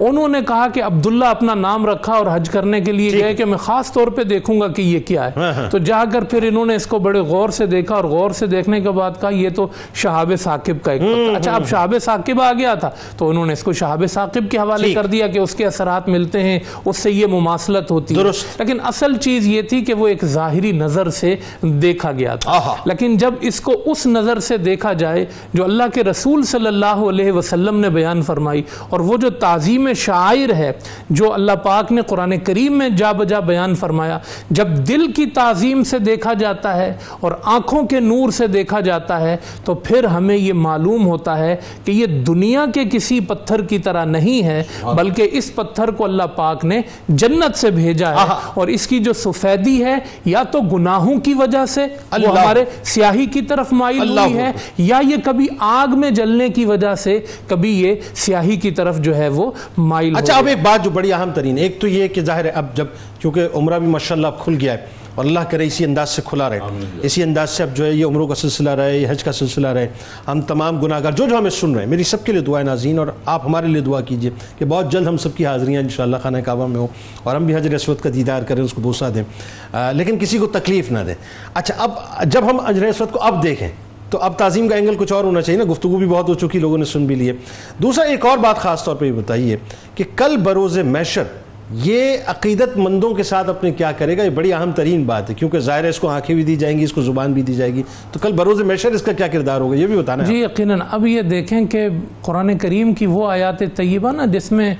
انہوں نے کہا کہ عبداللہ اپنا نام رکھا اور حج کرنے کے لیے گئے کہ میں خاص طور پہ دیکھوں گا کہ یہ کیا ہاں، ہے تو جا کر پھر انہوں نے اس کو بڑے غور سے دیکھا اور غور سے دیکھنے کے بعد کہا یہ تو شہاب ثاقب کا ایک اچھا اب شہاب ثاقب آ گیا تھا۔ تو انہوں نے اس کو شہاب ثاقب کے حوالے۔ کر دیا کہ اس کے اثرات ملتے ہیں اس سے یہ مماثلت ہوتی ہے۔ لیکن اصل چیز یہ تھی کہ وہ ایک ظاہری نظر سے دیکھا گیا تھا۔ لیکن جب اس کو اس نظر سے دیکھا جائے جو اللہ کے رسول صلی اللہ علیہ وسلم نے بیان فرمائی اور وہ جو تعظیم شاعر ہے جو اللہ پاک نے قرآن کریم میں جا بجا بیان فرمایا۔ جب دل کی تعظیم سے دیکھا جاتا ہے اور آنکھوں کے نور سے دیکھا جاتا ہے تو پھر ہمیں یہ معلوم ہوتا ہے کہ یہ دنیا کے کسی پتھر کی طرح نہیں ہے بلکہ اس پتھر کو اللہ پاک نے جنت سے بھیجا ہے۔ اور اس کی جو سفیدی ہے یا تو گناہوں کی وجہ سے وہ ہمارے سیاہی کی طرف مائل ہوئی ہے یا یہ کبھی آگ میں جلنے کی وجہ سے کبھی یہ سیاہی کی طرف جو ہے وہ مائل اچھا اب ایک بات جو بڑی اہم ترین ایک تو یہ کہ ظاہر ہے اب جب کیونکہ عمرہ بھی ماشاءاللہ اب کھل گیا ہے اور اللہ کرے اسی انداز سے کھلا رہے۔ اسی انداز سے اب جو ہے یہ عمروں کا سلسلہ رہے یہ حج کا سلسلہ رہے۔ ہم تمام گناہ گار جو جو ہمیں سن رہے ہیں میری سب کے لیے دعا ہے ناظرین اور آپ ہمارے لیے دعا کیجیے کہ بہت جلد ہم سب کی حاضریاں انشاءاللہ خانہ کعبہ میں ہوں اور ہم بھی حجر اسود کا دیدار کریں اس کو بوسہ دیں۔ لیکن کسی کو تکلیف نہ دیں۔ اچھا اب جب ہم حجر اسود کو اب دیکھیں تو اب تعظیم کا اینگل کچھ اور ہونا چاہیے نا، گفتگو بھی بہت ہو چکی، لوگوں نے سن بھی لیے دوسرا، ایک اور بات خاص طور پہ یہ بتائیے کہ کل بروز محشر، یہ عقیدت مندوں کے ساتھ اپنے کیا کرے گا؟ یہ بڑی اہم ترین بات ہے، کیونکہ ظاہر ہے اس کو آنکھیں بھی دی جائیں گی، اس کو زبان بھی دی جائے گی۔ تو کل بروز محشر اس کا کیا کردار ہوگا؟ یہ بھی بتانا جی یقیناً۔ اب یہ دیکھیں کہ قرآن کریم کی وہ آیات طیبہ نا، جس میں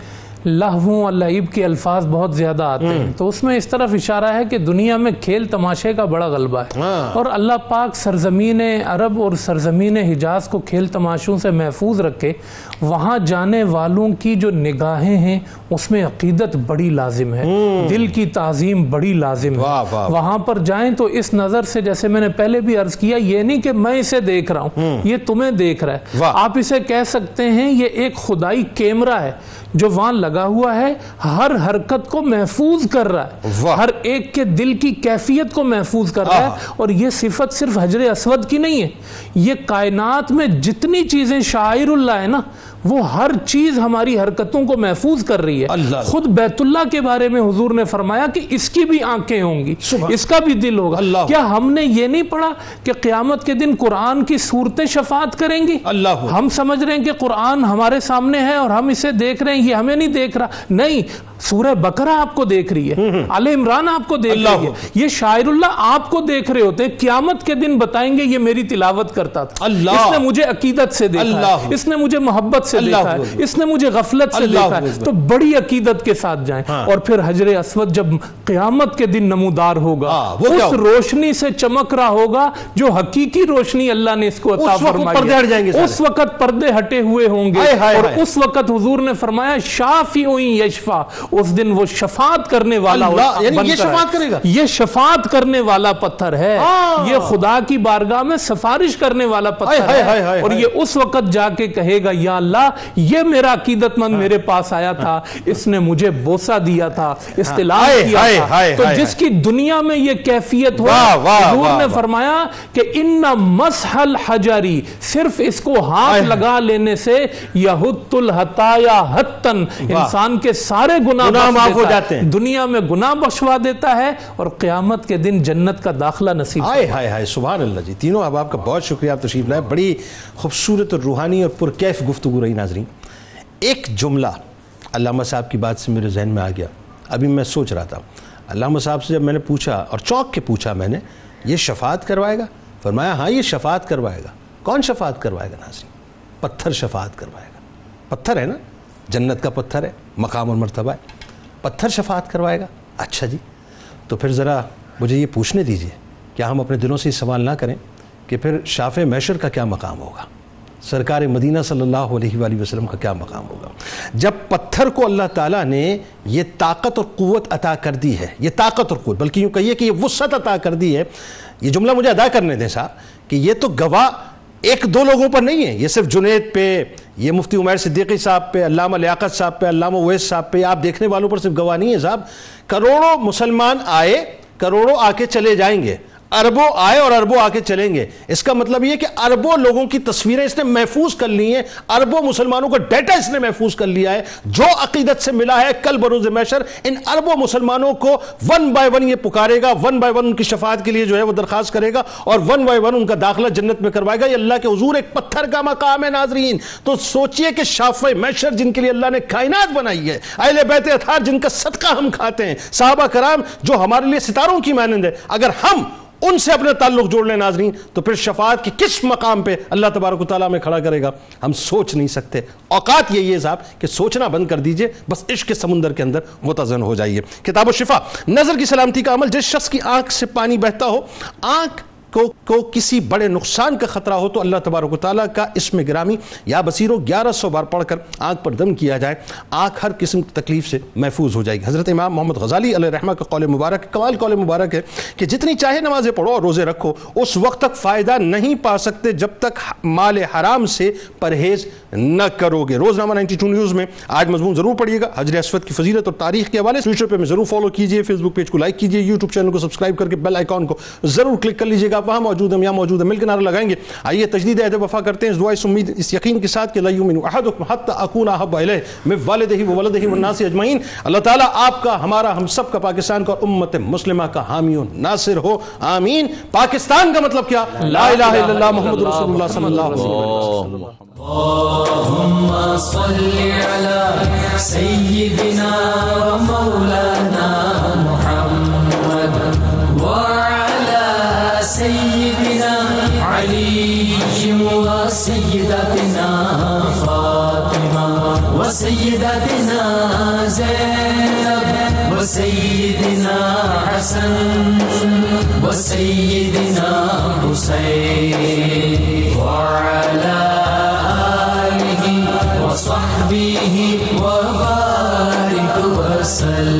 لہووں اور لعیب کے الفاظ بہت زیادہ آتے ہیں۔ تو اس میں اس طرف اشارہ ہے کہ دنیا میں کھیل تماشے کا بڑا غلبہ ہے۔ ہاں۔ اور اللہ پاک سرزمین عرب اور سرزمین حجاز کو کھیل تماشوں سے محفوظ رکھے وہاں جانے والوں کی جو نگاہیں ہیں اس میں عقیدت بڑی لازم ہے۔ دل کی تعظیم بڑی لازم ہے۔ وہاں پر جائیں تو اس نظر سے جیسے میں نے پہلے بھی عرض کیا یہ نہیں کہ میں اسے دیکھ رہا ہوں یہ تمہیں دیکھ رہا ہے۔ آپ اسے کہہ سکتے ہیں یہ ایک خدائی کیمرہ ہے جو وہاں لگا ہوا ہے ہر حرکت کو محفوظ کر رہا ہے۔ ہر ایک کے دل کی کیفیت کو محفوظ کر رہا ہے۔ اور یہ صفت صرف حجر اسود کی نہیں ہے۔ یہ کائنات میں جتنی چیزیں شاعر اللہ ہے نا وہ ہر چیز ہماری حرکتوں کو محفوظ کر رہی ہے۔ اللہ۔ خود بیت اللہ کے بارے میں حضور نے فرمایا کہ اس کی بھی آنکھیں ہوں گی اس کا بھی دل ہوگا۔ اللہ۔ کیا ہم نے یہ نہیں پڑھا کہ قیامت کے دن قرآن کی صورتیں شفاعت کریں گی؟ اللہ۔ ہم سمجھ رہے ہیں کہ قرآن ہمارے سامنے ہے اور ہم اسے دیکھ رہے ہیں یہ ہمیں نہیں دیکھ رہا۔ نہیں سورہ بقرہ آپ کو دیکھ رہی ہے۔ آل عمران آپ کو دیکھ رہی ہے۔ یہ شاعر اللہ آپ کو دیکھ رہے ہوتے ہیں۔ قیامت کے دن بتائیں گے یہ میری تلاوت کرتا تھا۔ اللہ۔ اس نے مجھے عقیدت سے دیکھا ہے۔ اس نے مجھے محبت سے دیکھا ہے۔ اس نے مجھے غفلت سے دیکھا ہے۔ تو بڑی عقیدت کے ساتھ جائیں ہاں۔ اور پھر حجر اسود جب قیامت کے دن نمودار ہوگا ہاں، اس؟ روشنی سے چمک رہا ہوگا جو حقیقی روشنی اللہ نے اس کو عطا فرمائی ہے۔ اس وقت پردے ہٹے ہوئے ہوں گے اور۔ اس وقت حضور نے فرمایا شافی یشفا اس دن وہ شفاعت کرنے والا یعنی یہ۔ شفاعت کرے گا؟ یہ شفاعت کرنے والا پتھر ہے ہاں۔ یہ خدا کی بارگاہ میں سفارش کرنے والا پتھر ہے اور۔ یہ اس وقت جا کے کہے گا یا اللہ یہ میرا عقیدت مند میرے پاس آیا تھا اس نے مجھے بوسا دیا تھا استلام ہائے کیا تھا۔ تو جس کی دنیا میں یہ کیفیت ہو حضور نے۔ فرمایا کہ ان مسح الحجری صرف اس کو ہاتھ۔ لگا لینے سے یہت الحتایا حتن انسان کے سارے گناہ معاف ہو۔ جاتے ہیں۔ دنیا میں گناہ بخشوا دیتا ہے اور قیامت کے دن جنت کا داخلہ نصیب ہائے ہائے ہائے سبحان اللہ جی۔ تینوں اب آپ کا بہت شکریہ آپ تشریف لائے۔ بڑی خوبصورت اور روحانی اور پرکیف گفتگو رہی۔ ناظرین، ایک جملہ علامہ صاحب کی بات سے میرے ذہن میں آ گیا۔ ابھی میں سوچ رہا تھا۔ علامہ صاحب سے جب میں نے پوچھا اور چونک کے پوچھا میں نے، یہ شفاعت کروائے گا؟ فرمایا ہاں یہ شفاعت کروائے گا۔ کون شفاعت کروائے گا ناظرین؟ پتھر شفاعت کروائے گا۔ پتھر ہے نا؟ جنت کا پتھر ہے، مقام اور مرتبہ ہے۔ پتھر شفاعت کروائے گا؟ اچھا جی۔ تو پھر ذرا مجھے یہ پوچھنے دیجیے، کیا ہم اپنے دلوں سے یہ سوال نہ کریں کہ پھر شاف میشر کا کیا مقام ہوگا؟ سرکار مدینہ صلی اللہ علیہ وآلہ وسلم کا کیا مقام ہوگا؟ جب پتھر کو اللہ تعالیٰ نے یہ طاقت اور قوت عطا کر دی ہے، یہ طاقت اور قوت، بلکہ یوں کہیے کہ یہ وسعت عطا کر دی ہے، یہ جملہ مجھے ادا کرنے دیں صاحب کہ یہ تو گواہ ایک دو لوگوں پر نہیں ہے، یہ صرف جنید پہ، یہ مفتی عمیر صدیقی صاحب پہ، علامہ لیاقت صاحب پہ، علامہ اویس صاحب پہ، آپ دیکھنے والوں پر صرف گواہ نہیں ہے صاحب، کروڑوں مسلمان آئے، کروڑوں آ کے چلے جائیں گے۔ اربوں آئے اور اربوں آ کے چلیں گے۔ اس کا مطلب یہ کہ اربوں لوگوں کی تصویریں اس نے محفوظ کر لی ہیں۔ اربوں مسلمانوں کا ڈیٹا اس نے محفوظ کر لیا ہے۔ جو عقیدت سے ملا ہے کل بروز محشر ان اربوں مسلمانوں کو ون بائی ون یہ پکارے گا۔ ون بائی ون ان کی شفاعت کے لیے جو ہے وہ درخواست کرے گا اور ون بائی ون ان کا داخلہ جنت میں کروائے گا۔ یہ اللہ کے حضور ایک پتھر کا مقام ہے ناظرین۔ تو سوچئے کہ شاف محشر جن کے لیے اللہ نے کائنات بنائی ہے، اہل بیت اطہار جن کا صدقہ ہم کھاتے ہیں، صحابہ کرام جو ہمارے لیے ستاروں کی مانند ہے۔ اگر ہم ان سے اپنے تعلق جوڑ لیں ناظرین، تو پھر شفاعت کے کس مقام پہ اللہ تبارک و تعالیٰ میں کھڑا کرے گا؟ ہم سوچ نہیں سکتے۔ اوقات یہی ہے صاحب کہ سوچنا بند کر دیجیے، بس عشق کے سمندر کے اندر متزن ہو جائیے۔ کتاب و شفا نظر کی سلامتی کا عمل، جس شخص کی آنکھ سے پانی بہتا ہو، آنکھ کو کو کسی بڑے نقصان کا خطرہ ہو تو اللہ تبارک و تعالیٰ کا اسم گرامی یا بصیروں گیارہ سو بار پڑھ کر آنکھ پر دم کیا جائے، آنکھ ہر قسم کی تکلیف سے محفوظ ہو جائے گی۔ حضرت امام محمد غزالی علیہ رحمہ کا قول مبارک، کمال قول مبارک ہے کہ جتنی چاہے نمازیں پڑھو اور روزے رکھو، اس وقت تک فائدہ نہیں پا سکتے جب تک مال حرام سے پرہیز نہ کرو گے۔ روز نامہ نائنٹی ٹو نیوز میں آج مضمون ضرور پڑھیے گا۔ حجر اسود کی فضیلت اور تاریخ کے حوالے سے ٹویٹر پہ میں ضرور فالو کیجیے فیس بک پیج کو لائک کیجیے یوٹیوب چینل کو سبسکرائب کر کے بیل آئیکن کو ضرور کلک کر لیجیے گا۔ آپ وہاں موجود ہیں یہاں موجود ہیں۔ مل کے نعرہ لگائیں گے۔ آئیے تجدید عہد وفا کرتے ہیں۔ اس دعا، اس امید، اس یقین کے ساتھ کہ لا یؤمن احدکم حتی اکون احب الیہ من والدہ وولدہ والناس اجمعین۔ اللہ تعالیٰ آپ کا، ہمارا، ہم سب کا، پاکستان کا اور امت مسلمہ کا حامی و ناصر ہو۔ آمین۔ پاکستان کا مطلب کیا؟ لا الہ الا اللہ محمد رسول اللہ صلی اللہ علیہ وسلم۔ اللهم صل على سيدنا ومولانا سيدنا علي وسيدتنا فاطمة وسيدتنا زينب وسيدنا حسن وسيدنا حسين وعلى آله وصحبه وبارك وسلم.